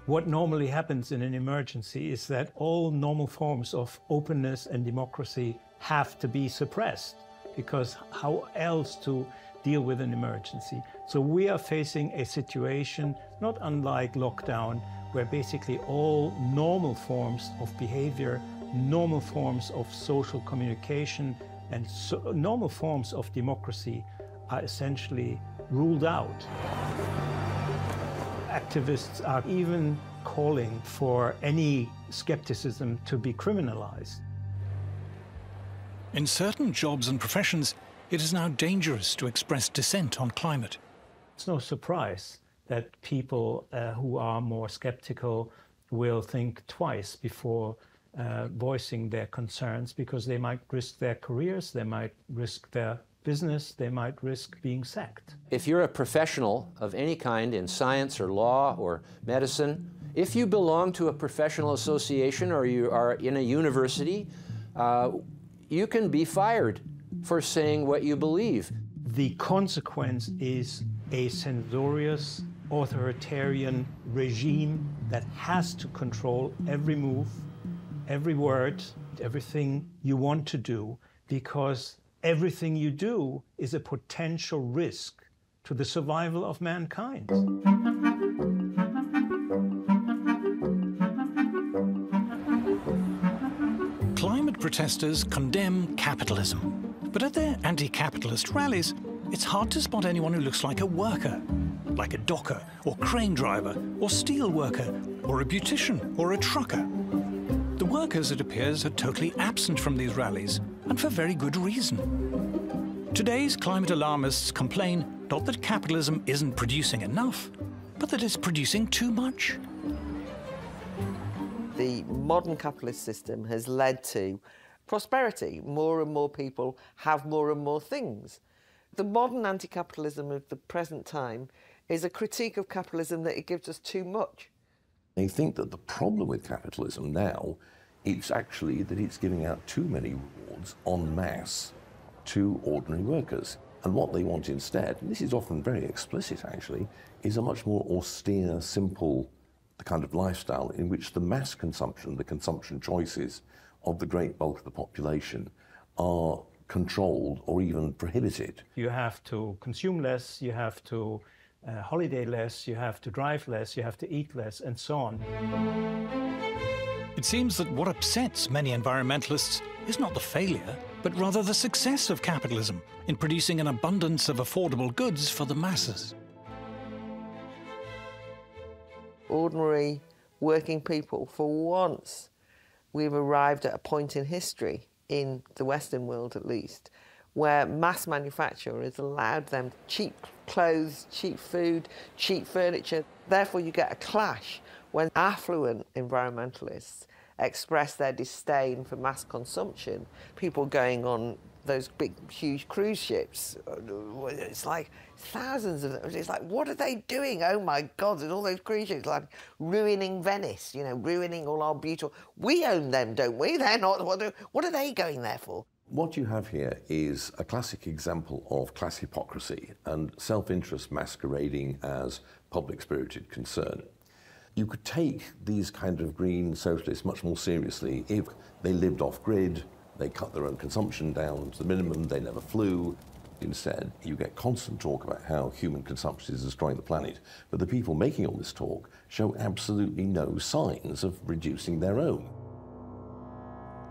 What normally happens in an emergency is that all normal forms of openness and democracy have to be suppressed because how else to deal with an emergency? So we are facing a situation not unlike lockdown where basically all normal forms of behavior, normal forms of social communication and so normal forms of democracy are essentially ruled out activists are even calling for any skepticism to be criminalized. In certain jobs and professions, it is now dangerous to express dissent on climate. It's no surprise that people uh, who are more skeptical will think twice before uh, voicing their concerns because they might risk their careers, they might risk their business, they might risk being sacked. If you're a professional of any kind in science or law or medicine, if you belong to a professional association or you are in a university, uh, you can be fired for saying what you believe. The consequence is a censorious, authoritarian regime that has to control every move, every word, everything you want to do, because everything you do is a potential risk to the survival of mankind. Climate protesters condemn capitalism. But at their anti capitalist rallies, it's hard to spot anyone who looks like a worker, like a docker, or crane driver, or steel worker, or a beautician, or a trucker. The workers, it appears, are totally absent from these rallies, and for very good reason. Today's climate alarmists complain not that capitalism isn't producing enough, but that it's producing too much. The modern capitalist system has led to prosperity. More and more people have more and more things. The modern anti capitalism of the present time is a critique of capitalism that it gives us too much. They think that the problem with capitalism now is actually that it's giving out too many rewards en masse to ordinary workers. And what they want instead, and this is often very explicit actually, is a much more austere, simple kind of lifestyle in which the mass consumption, the consumption choices of the great bulk of the population are controlled or even prohibited. You have to consume less, you have to uh, holiday less, you have to drive less, you have to eat less, and so on. It seems that what upsets many environmentalists is not the failure, but rather the success of capitalism in producing an abundance of affordable goods for the masses. Ordinary working people, for once, we've arrived at a point in history, in the Western world at least, where mass manufacture has allowed them cheap clothes, cheap food, cheap furniture. Therefore, you get a clash when affluent environmentalists express their disdain for mass consumption, people going on those big, huge cruise ships. Uh, it's like thousands of them. It's like, what are they doing? Oh my God, there's all those cruise ships, like ruining Venice, you know, ruining all our beautiful. We own them, don't we? They're not. What are, what are they going there for? What you have here is a classic example of class hypocrisy and self interest masquerading as public spirited concern. You could take these kind of green socialists much more seriously if they lived off grid, they cut their own consumption down to the minimum, they never flew. Instead, you get constant talk about how human consumption is destroying the planet, but the people making all this talk show absolutely no signs of reducing their own.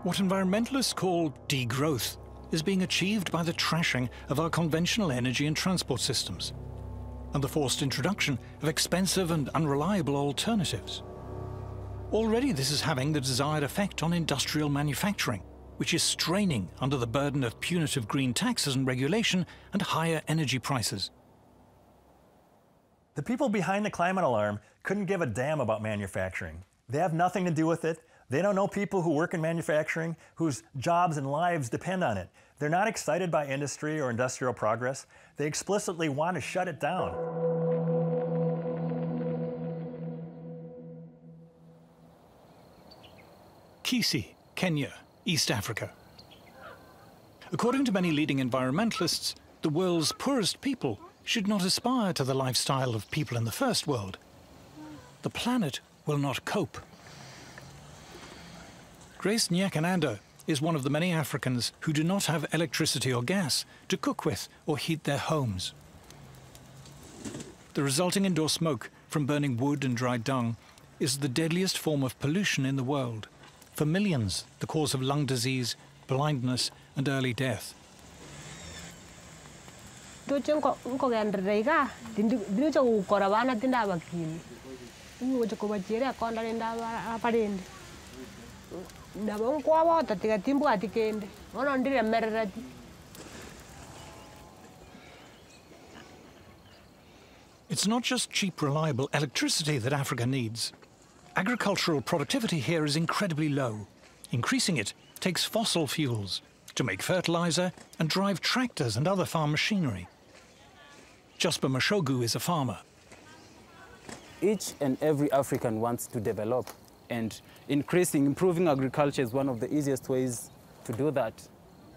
What environmentalists call degrowth is being achieved by the trashing of our conventional energy and transport systems and the forced introduction of expensive and unreliable alternatives. Already this is having the desired effect on industrial manufacturing, which is straining under the burden of punitive green taxes and regulation and higher energy prices. The people behind the climate alarm couldn't give a damn about manufacturing. They have nothing to do with it. They don't know people who work in manufacturing whose jobs and lives depend on it. They're not excited by industry or industrial progress. They explicitly want to shut it down. Kisii, Kenya, East Africa. According to many leading environmentalists, the world's poorest people should not aspire to the lifestyle of people in the first world. The planet will not cope. Grace Nyakananda is one of the many Africans who do not have electricity or gas to cook with or heat their homes. The resulting indoor smoke from burning wood and dry dung is the deadliest form of pollution in the world. For millions, the cause of lung disease, blindness, and early death. It's not just cheap, reliable electricity that Africa needs. Agricultural productivity here is incredibly low. Increasing it takes fossil fuels to make fertilizer and drive tractors and other farm machinery. Jasper Mashogu is a farmer. Each and every African wants to develop and increasing, improving agriculture is one of the easiest ways to do that.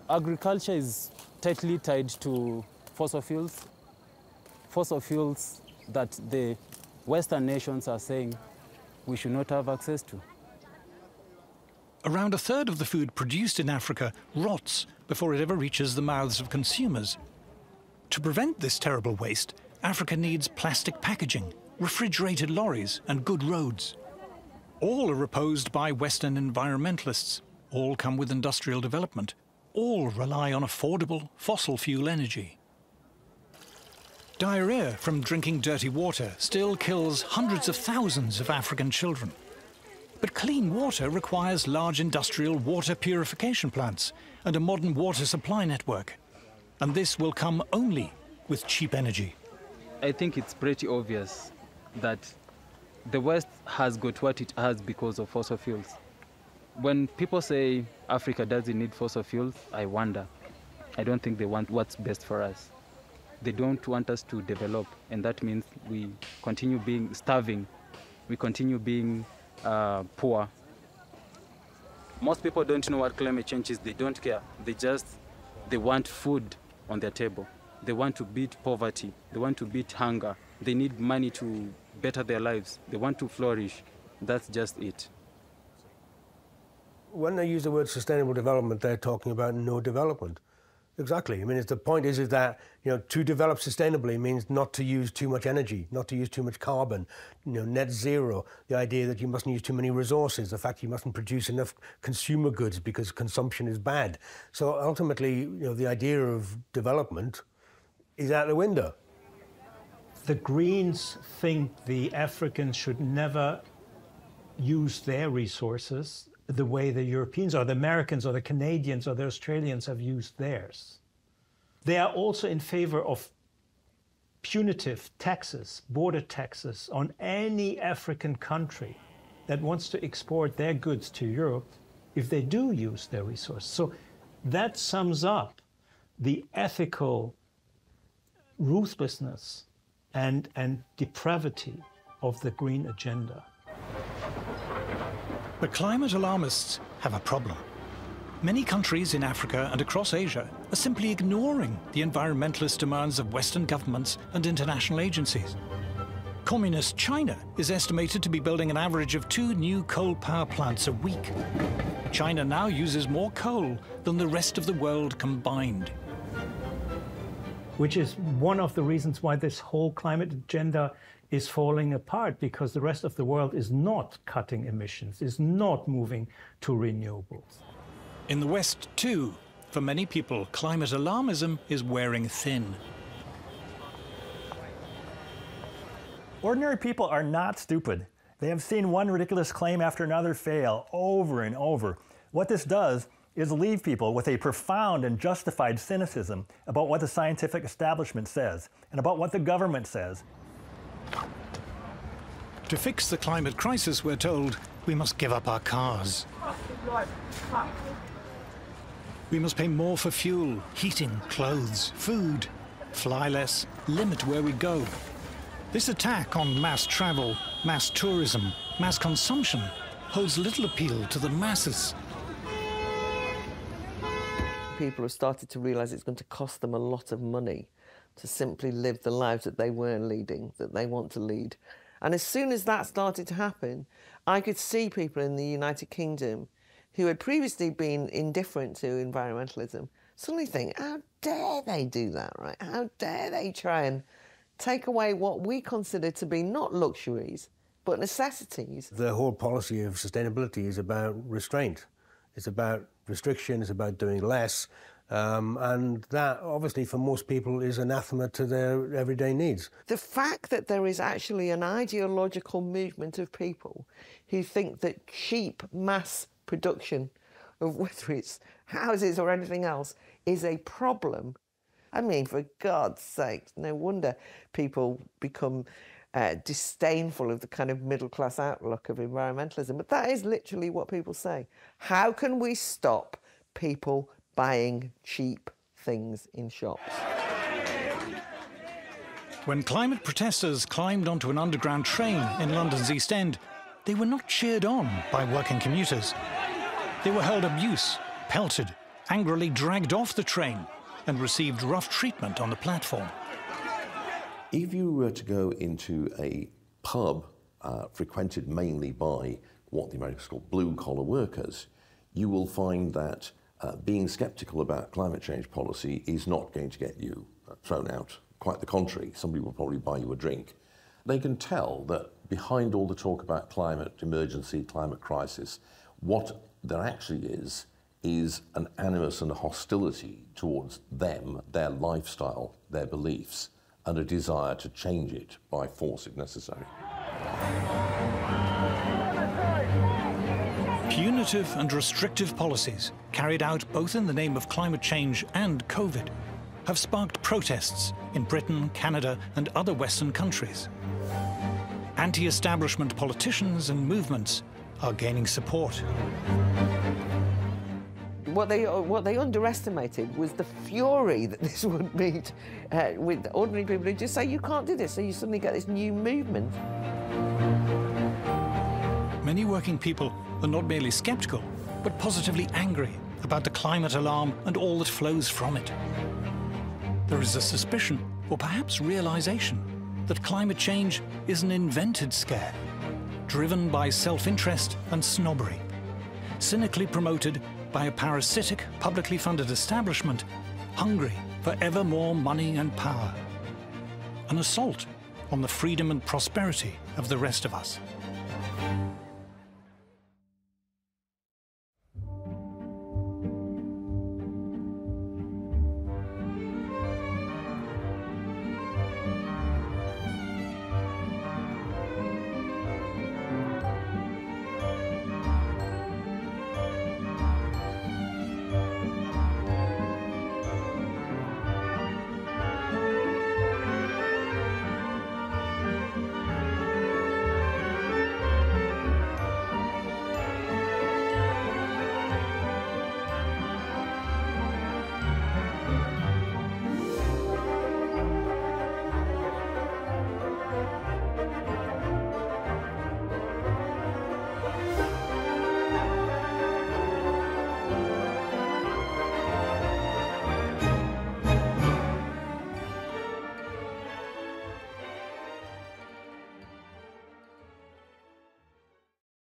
Agriculture is tightly tied to fossil fuels, fossil fuels that the Western nations are saying we should not have access to. Around a third of the food produced in Africa rots before it ever reaches the mouths of consumers. To prevent this terrible waste, Africa needs plastic packaging, refrigerated lorries, and good roads. All are opposed by Western environmentalists. All come with industrial development. All rely on affordable fossil fuel energy. Diarrhea from drinking dirty water still kills hundreds of thousands of African children. But clean water requires large industrial water purification plants and a modern water supply network. And this will come only with cheap energy. I think it's pretty obvious that the West has got what it has because of fossil fuels. When people say Africa doesn't need fossil fuels, I wonder. I don't think they want what's best for us. They don't want us to develop, and that means we continue being starving, we continue being uh, poor. Most people don't know what climate change is. They don't care. They just they want food on their table. They want to beat poverty. They want to beat hunger. They need money to better their lives. They want to flourish. That's just it. When they use the word sustainable development, they're talking about no development. Exactly. I mean, the point is, is that you know to develop sustainably means not to use too much energy, not to use too much carbon. You know, net zero. The idea that you mustn't use too many resources. The fact you mustn't produce enough consumer goods because consumption is bad. So ultimately, you know, the idea of development is out the window. The Greens think the Africans should never use their resources the way the Europeans or the Americans or the Canadians or the Australians have used theirs. They are also in favor of punitive taxes, border taxes on any African country that wants to export their goods to Europe if they do use their resources. So that sums up the ethical ruthlessness and, and depravity of the green agenda. But climate alarmists have a problem. Many countries in Africa and across Asia are simply ignoring the environmentalist demands of Western governments and international agencies. Communist China is estimated to be building an average of two new coal power plants a week. China now uses more coal than the rest of the world combined. Which is one of the reasons why this whole climate agenda is falling apart because the rest of the world is not cutting emissions, is not moving to renewables. In the West, too, for many people, climate alarmism is wearing thin. Ordinary people are not stupid. They have seen one ridiculous claim after another fail over and over. What this does is leave people with a profound and justified cynicism about what the scientific establishment says and about what the government says. To fix the climate crisis, we're told, we must give up our cars. We must pay more for fuel, heating, clothes, food, fly less, limit where we go. This attack on mass travel, mass tourism, mass consumption holds little appeal to the masses. People have started to realise it's going to cost them a lot of money to simply live the lives that they weren't leading, that they want to lead. And as soon as that started to happen, I could see people in the United Kingdom who had previously been indifferent to environmentalism suddenly think, how dare they do that, right? How dare they try and take away what we consider to be not luxuries, but necessities? The whole policy of sustainability is about restraint. It's about restriction, it's about doing less. Um, and that, obviously, for most people, is anathema to their everyday needs. The fact that there is actually an ideological movement of people who think that cheap mass production of whether it's houses or anything else is a problem. I mean, for God's sake, no wonder people become uh, disdainful of the kind of middle class outlook of environmentalism. But that is literally what people say. How can we stop people buying cheap things in shops? When climate protesters climbed onto an underground train in London's East End, they were not cheered on by working commuters. They were held abuse, pelted, angrily dragged off the train, and received rough treatment on the platform. If you were to go into a pub uh, frequented mainly by what the Americans call blue collar workers, you will find that uh, being skeptical about climate change policy is not going to get you uh, thrown out. Quite the contrary, somebody will probably buy you a drink. They can tell that behind all the talk about climate emergency, climate crisis, what there actually is is an animus and a hostility towards them, their lifestyle, their beliefs, and a desire to change it by force if necessary. Punitive and restrictive policies, carried out both in the name of climate change and COVID, have sparked protests in Britain, Canada, and other Western countries. Anti establishment politicians and movements are gaining support. What they, what they underestimated was the fury that this would meet uh, with ordinary people who just say, you can't do this, so you suddenly get this new movement. Many working people are not merely skeptical, but positively angry about the climate alarm and all that flows from it. There is a suspicion, or perhaps realization, that climate change is an invented scare, driven by self-interest and snobbery, cynically promoted by a parasitic, publicly funded establishment hungry for ever more money and power. An assault on the freedom and prosperity of the rest of us.